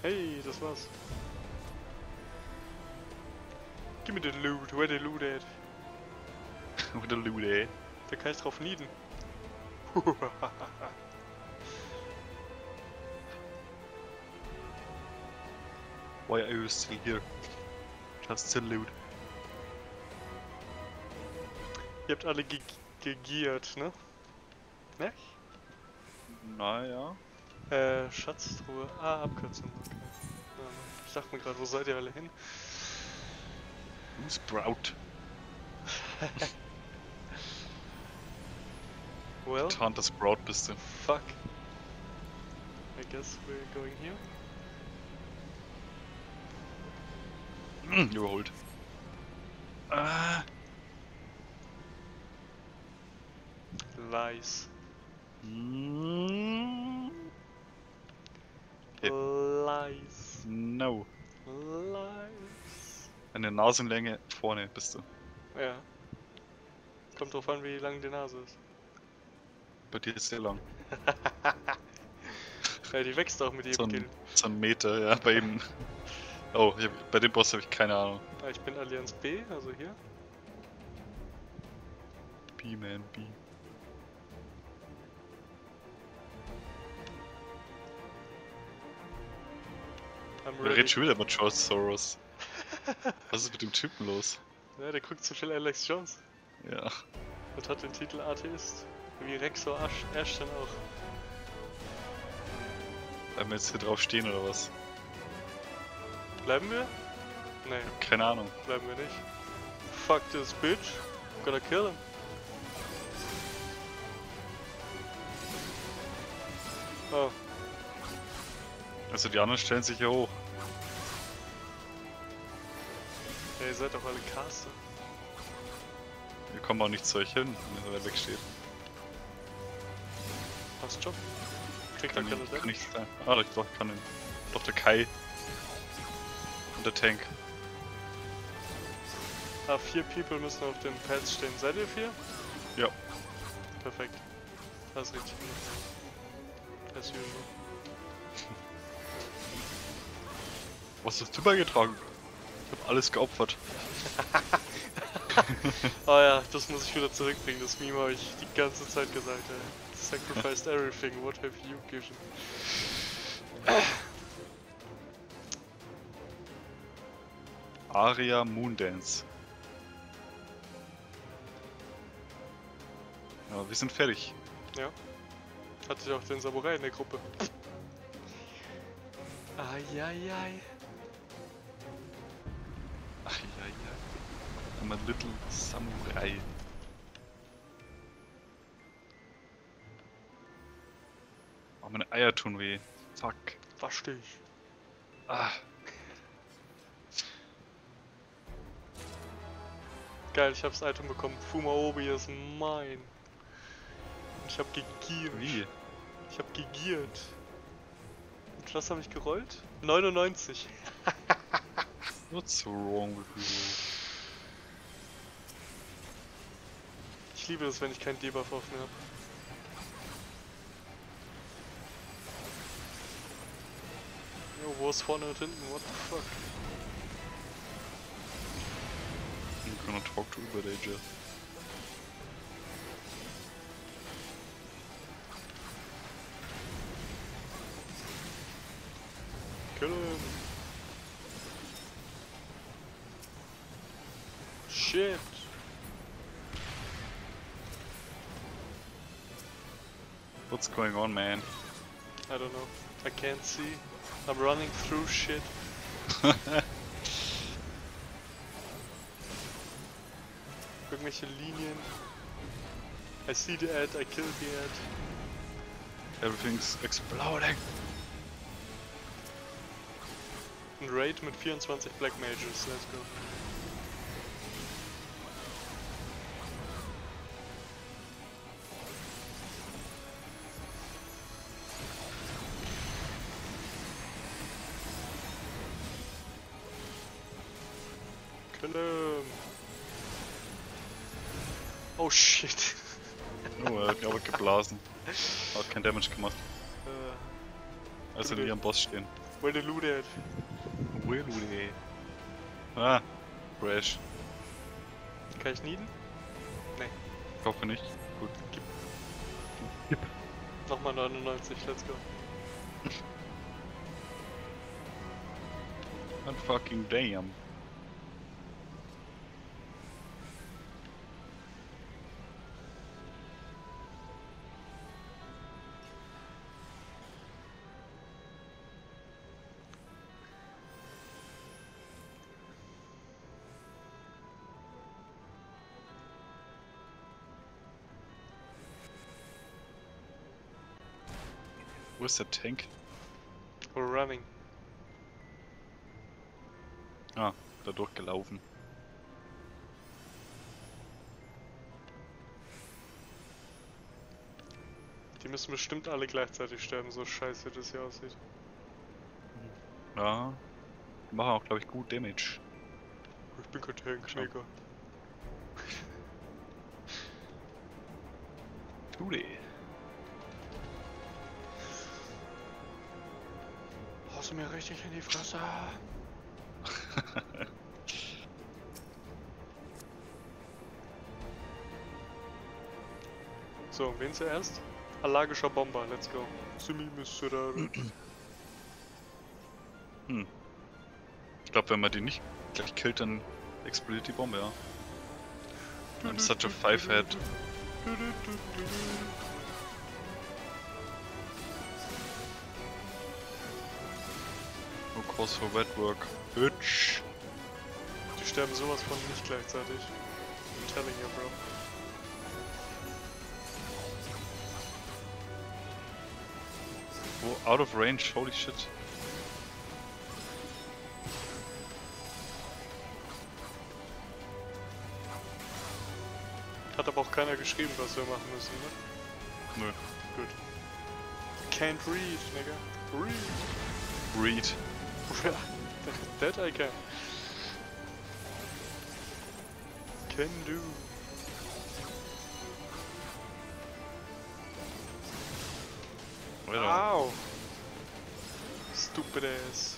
Hey, das war's. Gib mir den Loot, where the loot at? With the loot, ey. Da kann ich drauf nieden. Why are you still here? Just to loot. Ihr habt alle ge gegiert, ne? Ne? Naja. Äh, Schatztruhe. Ah, Abkürzung. Okay. Ja, ich dachte mir gerade, wo seid ihr alle hin? Sprout. Well, Tarnter Sprout bist du. fuck. I guess we're going here. Mm, überholt. Ah. Lies. Mm. Lies. No. Lies. Eine Nasenlänge vorne bist du. Ja. Kommt drauf an, wie lang die Nase ist. Bei dir ist sehr lang. Ja, die wächst auch mit jedem So ein, Kill. so ein Meter, ja, bei ihm. Oh, hab, bei dem Boss habe ich keine Ahnung. Ah, ich bin Allianz B, also hier. B-Man, B. I'm Wer ready. redet schon wieder mit George Soros? Was ist mit dem Typen los? Ja, der guckt zu viel Alex Jones Ja. und hat den Titel Atheist. Wie Rexor Ash Ashton auch. Bleiben wir jetzt hier drauf stehen oder was? Bleiben wir? Nee, Keine Ahnung. bleiben wir nicht. Fuck this bitch. Gonna kill him. Oh, Also die anderen stellen sich hier hoch. ja, ihr seid doch alle Caster. Wir kommen auch nicht zu euch hin, wenn er wegsteht. Passt schon. Kriegt er Kann, keine ich, kann Damage. nicht sein. Ah, doch, doch, kann ihn. Doch, der Kai. Und der Tank. Ah, vier People müssen auf dem Pads stehen. Seid ihr vier? Ja. Perfekt. Das ist richtig gut. As usual. Was hast du beigetragen? Ich hab alles geopfert. Oh ja, das muss ich wieder zurückbringen. Das Meme habe ich die ganze Zeit gesagt. Ey. Sacrificed everything. What have you given? Aria Moondance. Ja, wir sind fertig. Ja. Hatte ich auch den Samurai in der Gruppe. Eieiei. Ach ja, ja. I'm a little Samurai. Oh, meine Eier tun weh. Fuck. Versteh ich. Ah. Geil, ich hab's Item bekommen. Fumaobi ist mein. Ich hab gegiert. Wie? Ich hab gegiert. Und was habe ich gerollt? 99. What's wrong with you? Ich liebe es, wenn ich keinen Debuff auf mir habe. Jo, wo ist vorne und hinten? What the fuck? I'm gonna talk to Uber Danger. Going on, man? I don't know. I can't see. I'm running through shit. Irgendwelche Linien. I see the ad, I kill the ad. Everything's exploding. Ein Raid mit 24 Black Mages, let's go. Damage gemacht. Äh, Also die am Boss stehen. where the loot at? Willy. Ah, Crash. Kann ich needen? Ich hoffe nicht. Gut. Nochmal 99, let's go. And fucking damn. Wo ist der Tank? We're running. Ah, da durchgelaufen. Die müssen bestimmt alle gleichzeitig sterben, so scheiße das hier aussieht. Ja. Die machen auch, glaube ich, gut Damage. Ich bin kein Tank, Schau. Digga. Haust du mir richtig in die Fresse? So, wen zuerst? Allergischer Bomber, let's go. Simi Mr. Hm. Ich glaube, wenn man die nicht gleich killt, dann explodiert die Bombe, ja. I'm such a five cause for wet work. Bitch. Die sterben sowas von nicht gleichzeitig. I'm telling you, bro. Oh, out of range, holy shit. Hat aber auch keiner geschrieben, was wir machen müssen, ne? Nö. Gut. Can't read, nigga. Read. Read. That I can. Can do. Well, Ow! Stupid ass.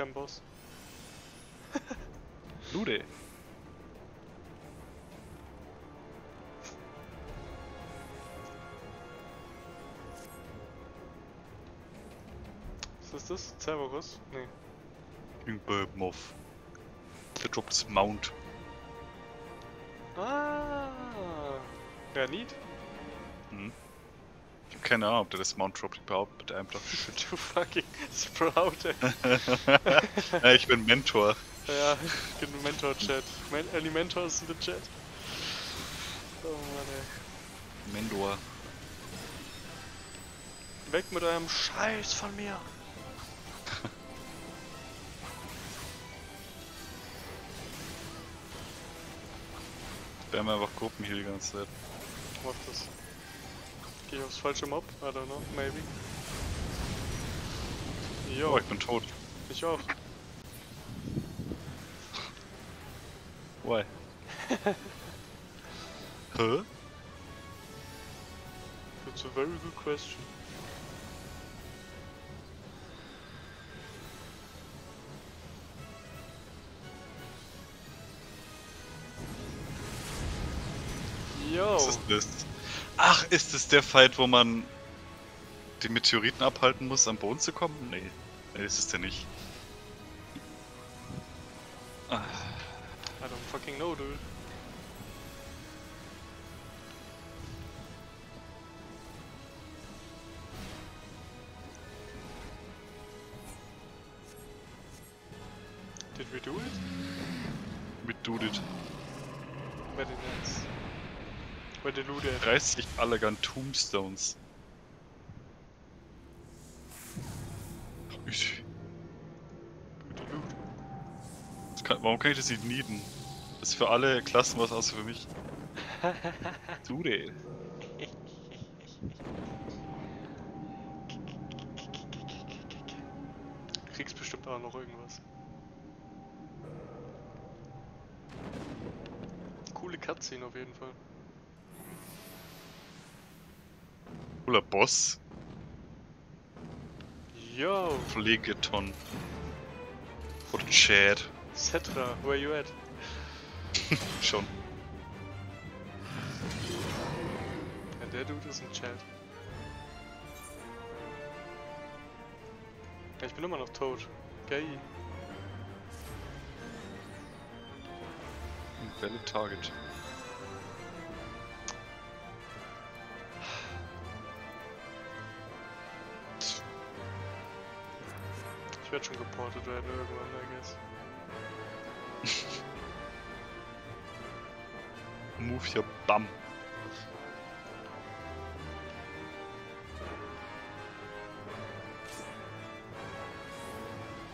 Kein Boss. Lude. Was ist das? Cerberus? Nee. Moth. Der droppt Mount. Ah. Ja, neat. Ich keine Ahnung, ob der das Mount droppt. Ich behaupte einfach Shit. Du fucking Sprout, ey. ja, ich bin Mentor. Ja, ich bin Mentor-Chat. Men Elementor ist in the Chat. Oh Mann, ey. Mendor. Weg mit eurem Scheiß von mir. Wir haben einfach Gruppen hier die ganze Zeit. Mach das. Geh ich aufs falsche Mob? I don't know, maybe. Jo, Oh, ich bin tot. ich auch. Why? Hä? That's a very good question. Yo, Was ist das? Ist es der Fight, wo man die Meteoriten abhalten muss, am Boden zu kommen? Nee. Ist der nicht. It? 30 Allegan Tombstones. Kann, warum kann ich das nicht nieden? Das ist für alle Klassen was außer für mich. Dude. Kriegst bestimmt auch noch irgendwas. Coole Cutscene auf jeden Fall. Cooler Boss. Yo, Pflegeton. Oder Chad. Cetra, where you at? Schon. Ja, der Dude ist ein Chat. Ja, ich bin immer noch tot. Geil. Ein Valid Target. Ich werde schon geportet werden irgendwann, I guess. Move hier, bam.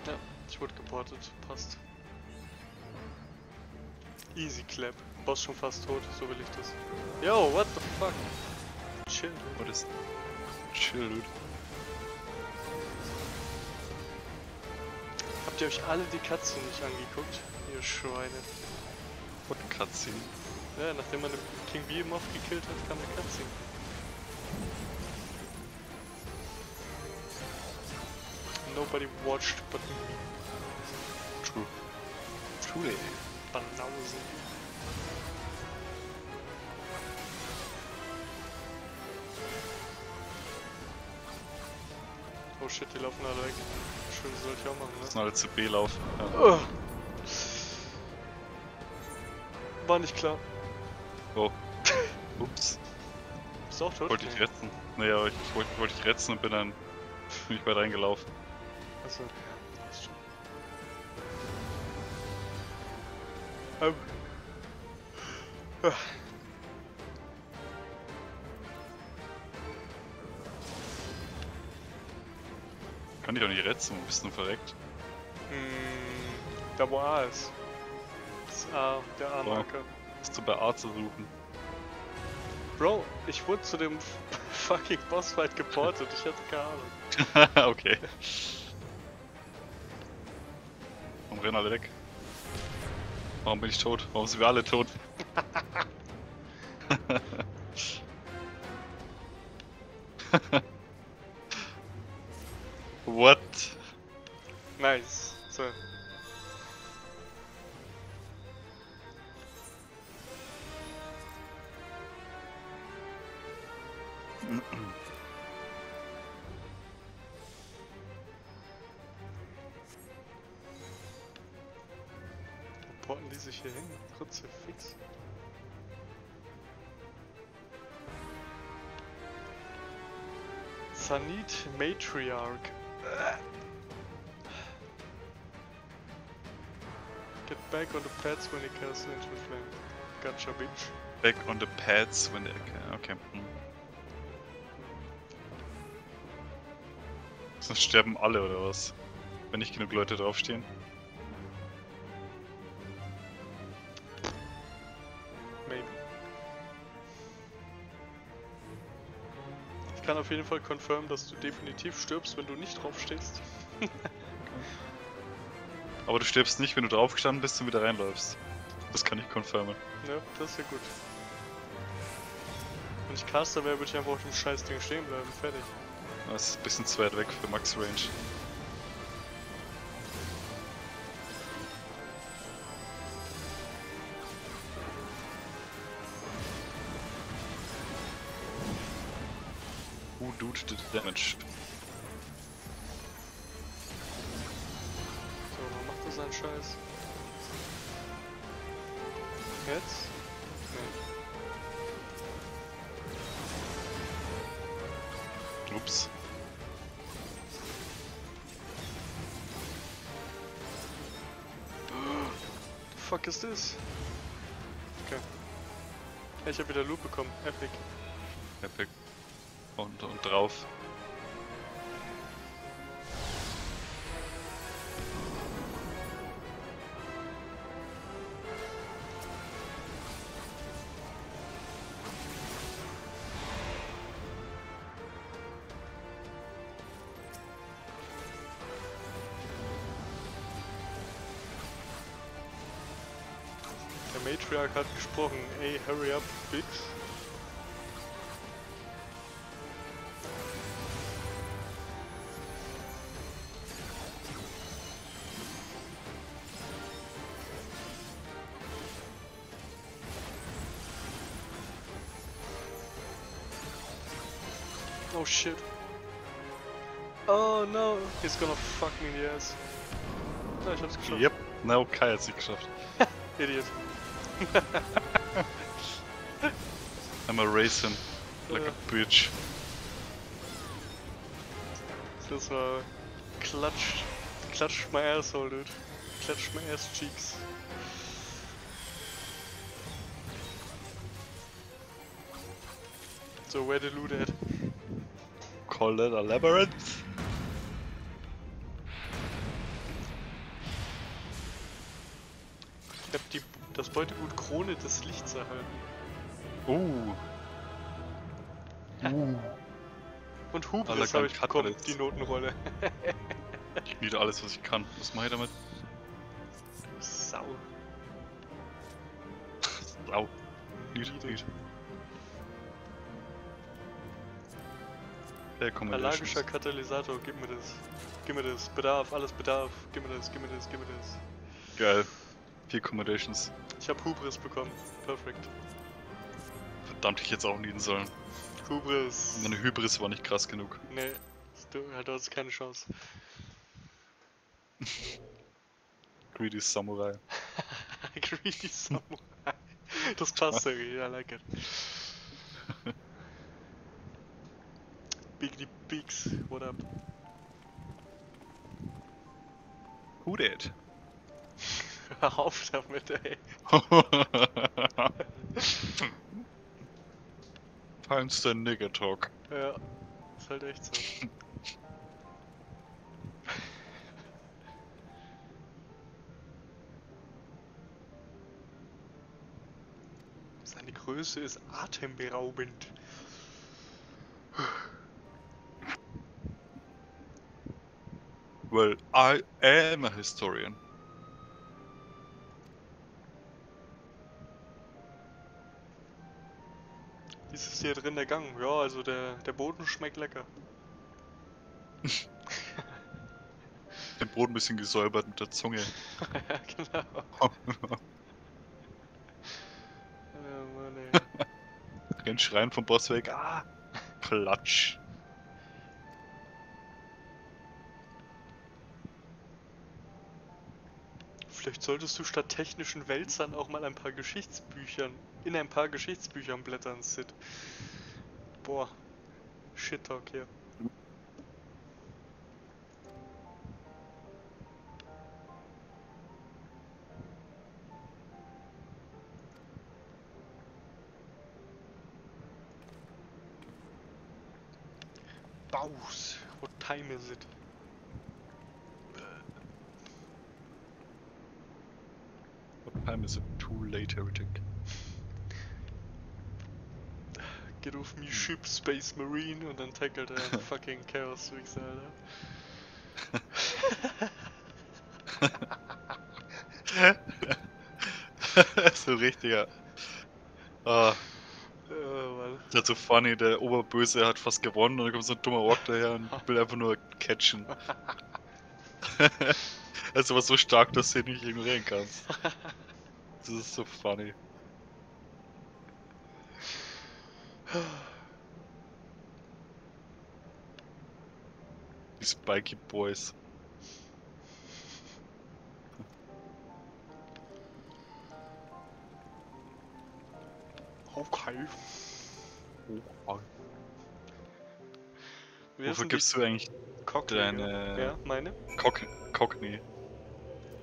Ja, ich wurde geportet. Passt. Easy clap. Boss schon fast tot, so will ich das. Yo, what the fuck? Chill, dude. What is. Chill, dude. Habt ihr euch alle die Katze nicht angeguckt? Ihr Schweine. What Cutscene. Ja, nachdem man den King Behemoth gekillt hat, kam eine Cutscene. Nobody watched but me. True. True. Banausen. Oh shit, die laufen alle weg. Schön, soll ich auch machen, Das ne? sind alle zu B-Lauf. Ja. Oh. War nicht klar. Oh. Ups. Bist du auch tot? Wollte ich Nee. retten. Naja, ich wollte wollte ich retten und bin dann nicht weit reingelaufen. Wo bist du denn verreckt? Hm, da wo A ist. Das A, der A-Marker. Bist du bei A zu suchen? Bro, ich wurde zu dem fucking Bossfight geportet, ich hatte keine Ahnung. okay. Warum rennen alle weg? Warum bin ich tot? Warum sind wir alle tot? What? Pads when he casts an into flame. Gotcha, bitch. Back on the pads when they... Okay. Hm. Sonst sterben alle oder was? Wenn nicht genug Leute draufstehen. Maybe. Ich kann auf jeden Fall confirmen, dass du definitiv stirbst, wenn du nicht draufstehst. Aber du stirbst nicht, wenn du draufgestanden bist und wieder reinläufst. Das kann ich confirmen. Ja, das ist ja gut. Wenn ich Caster wäre, würde ich einfach auf dem scheiß Ding stehen bleiben. Fertig. Das ist ein bisschen zu weit weg für Max Range. Ich hab wieder Loot bekommen. Epic. Matriarch hat gesprochen. Ey, hurry up, bitch. Oh shit. Oh no, he's gonna fuck me in the ass. Ja, ich hab's geschafft. Yep. Na, okay, hat's nicht geschafft. Idiot. I'm a racing. Like Ja. a bitch. This uh, war Klatsch. Klatsch my asshole, dude. Klatsch my ass cheeks. So, where the loot at? Call that a labyrinth. Beutegut Krone des Lichts erhalten. Uh. Uh. Und Hubris habe ich bekommen, die Notenrolle. Ich nieder alles, was ich kann. Was mache ich damit? Du Sau. Au. Nied, Nieder. nied. Der Allergischer Katalysator, gib mir das. Gib mir das. Bedarf, alles Bedarf. Gib mir das, gib mir das, gib mir das. Geil. Vier Accommodations. Ich hab Hubris bekommen. Perfekt. Verdammt, ich jetzt auch nieden sollen. Hubris. Meine Hybris war nicht krass genug. Nee, du, du hast keine Chance. Greedy Samurai. Greedy Samurai. Das passt irgendwie, I like it. Bigly Bigs, what up? Who did? Hör auf damit, ey. Feinster Nigger Talk. Ja, ist halt echt so. Seine Größe ist atemberaubend. Well, I am a historian. Ist es hier drin der Gang? Ja, also der, der Boden schmeckt lecker. Den Boden ein bisschen gesäubert mit der Zunge. ja, genau. Ja, Mann, ey. Renn schreien vom Boss weg. Ah! Klatsch. Vielleicht solltest du statt technischen Wälzern auch mal ein paar Geschichtsbüchern, in ein paar Geschichtsbüchern blättern, Sid. Boah. Shit Talk hier. Baus. What time is it? What time is it too late, heretic? Get off me ship, Space Marine und dann tackelt er einen fucking Chaos Wix, Alter. so richtiger. Ah, Oh, Mann. das ist halt so funny, der Oberböse hat fast gewonnen und dann kommt so ein dummer Rock daher und will einfach nur catchen. also was so stark, dass du ihn nicht ignorieren kannst. Das ist so funny. Die Spiky Boys. Okay. Oh, Wer Wofür gibst du eigentlich Cockney, deine- Ja, meine? Cock Cockney?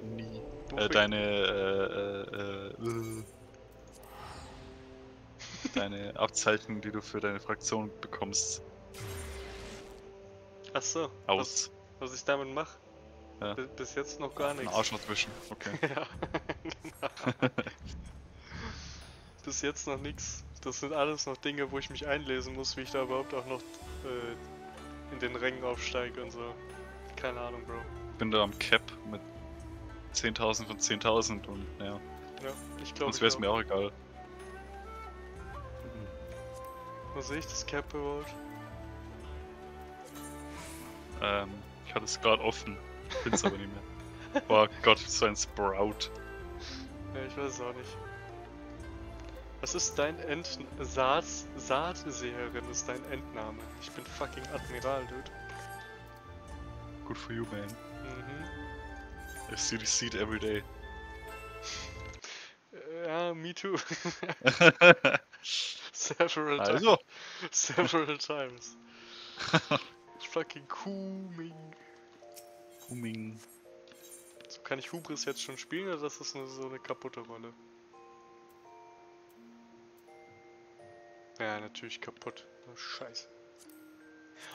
Nie. Äh, deine, äh, äh, äh, deine Abzeichen, die du für deine Fraktion bekommst, Ach so. aus. Was, was ich damit mache? Ja. Bis jetzt noch gar nichts. Arsch auswischen. Okay. Ja, genau. Bis jetzt noch nichts. Das sind alles noch Dinge, wo ich mich einlesen muss, wie ich da überhaupt auch noch äh, in den Rängen aufsteige und so. Keine Ahnung, Bro. Ich bin da am Cap 10.000 von 10.000 und ja, Ja, ich glaube. sonst wäre es mir auch egal. Wo sehe ich das Cap überhaupt? Ähm, ich hatte es gerade offen, find's aber nicht mehr. Oh Gott, so ein Sprout. Ja, ich weiß es auch nicht. Was ist dein End... Saat... Saatseherin ist dein Endname. Ich bin fucking Admiral, Dude. Good for you, man. I see the seed every day. Äh, Ja, me too. Several times. also, Several times. Fucking Kuming. Humming. So, kann ich Hubris jetzt schon spielen oder ist das nur so eine kaputte Rolle? Ja, natürlich kaputt. Oh, scheiße.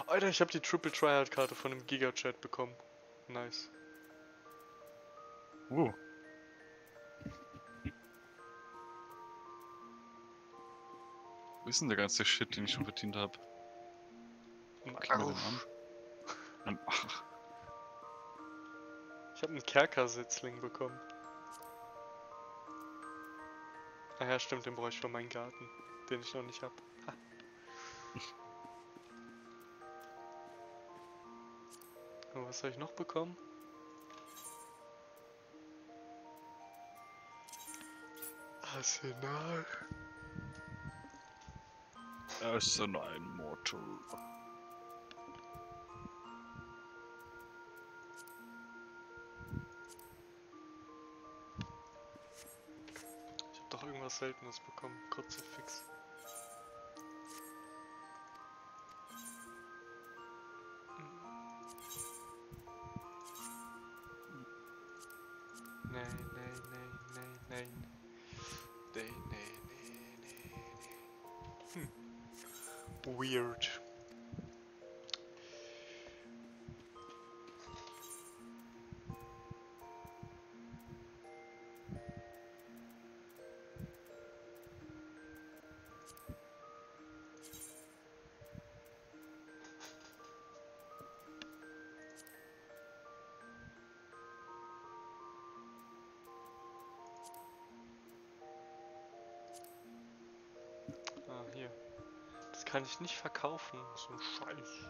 Alter, ich habe die Triple Triad Karte von dem Giga-Chat bekommen. Nice. Uh. Wo ist denn der ganze Shit, den ich schon verdient habe? Ähm, ach, Ich habe einen Kerkersitzling bekommen. Ah ja, stimmt, den brauche ich für meinen Garten, den ich noch nicht habe. Und was habe ich noch bekommen? Arsenal. Arsenal Mortal. Ich habe doch irgendwas Seltenes bekommen. Kruzifix. Nein, kann ich nicht verkaufen. So ein Scheiß.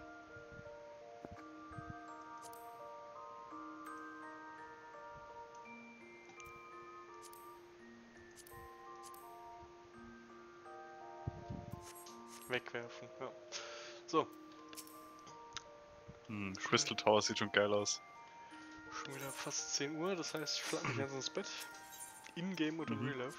Wegwerfen, ja. So, Hm, Crystal Tower sieht schon geil aus. schon wieder fast 10 Uhr, das heißt, ich flack mich jetzt ins Bett. In-game oder Mhm. Real Life.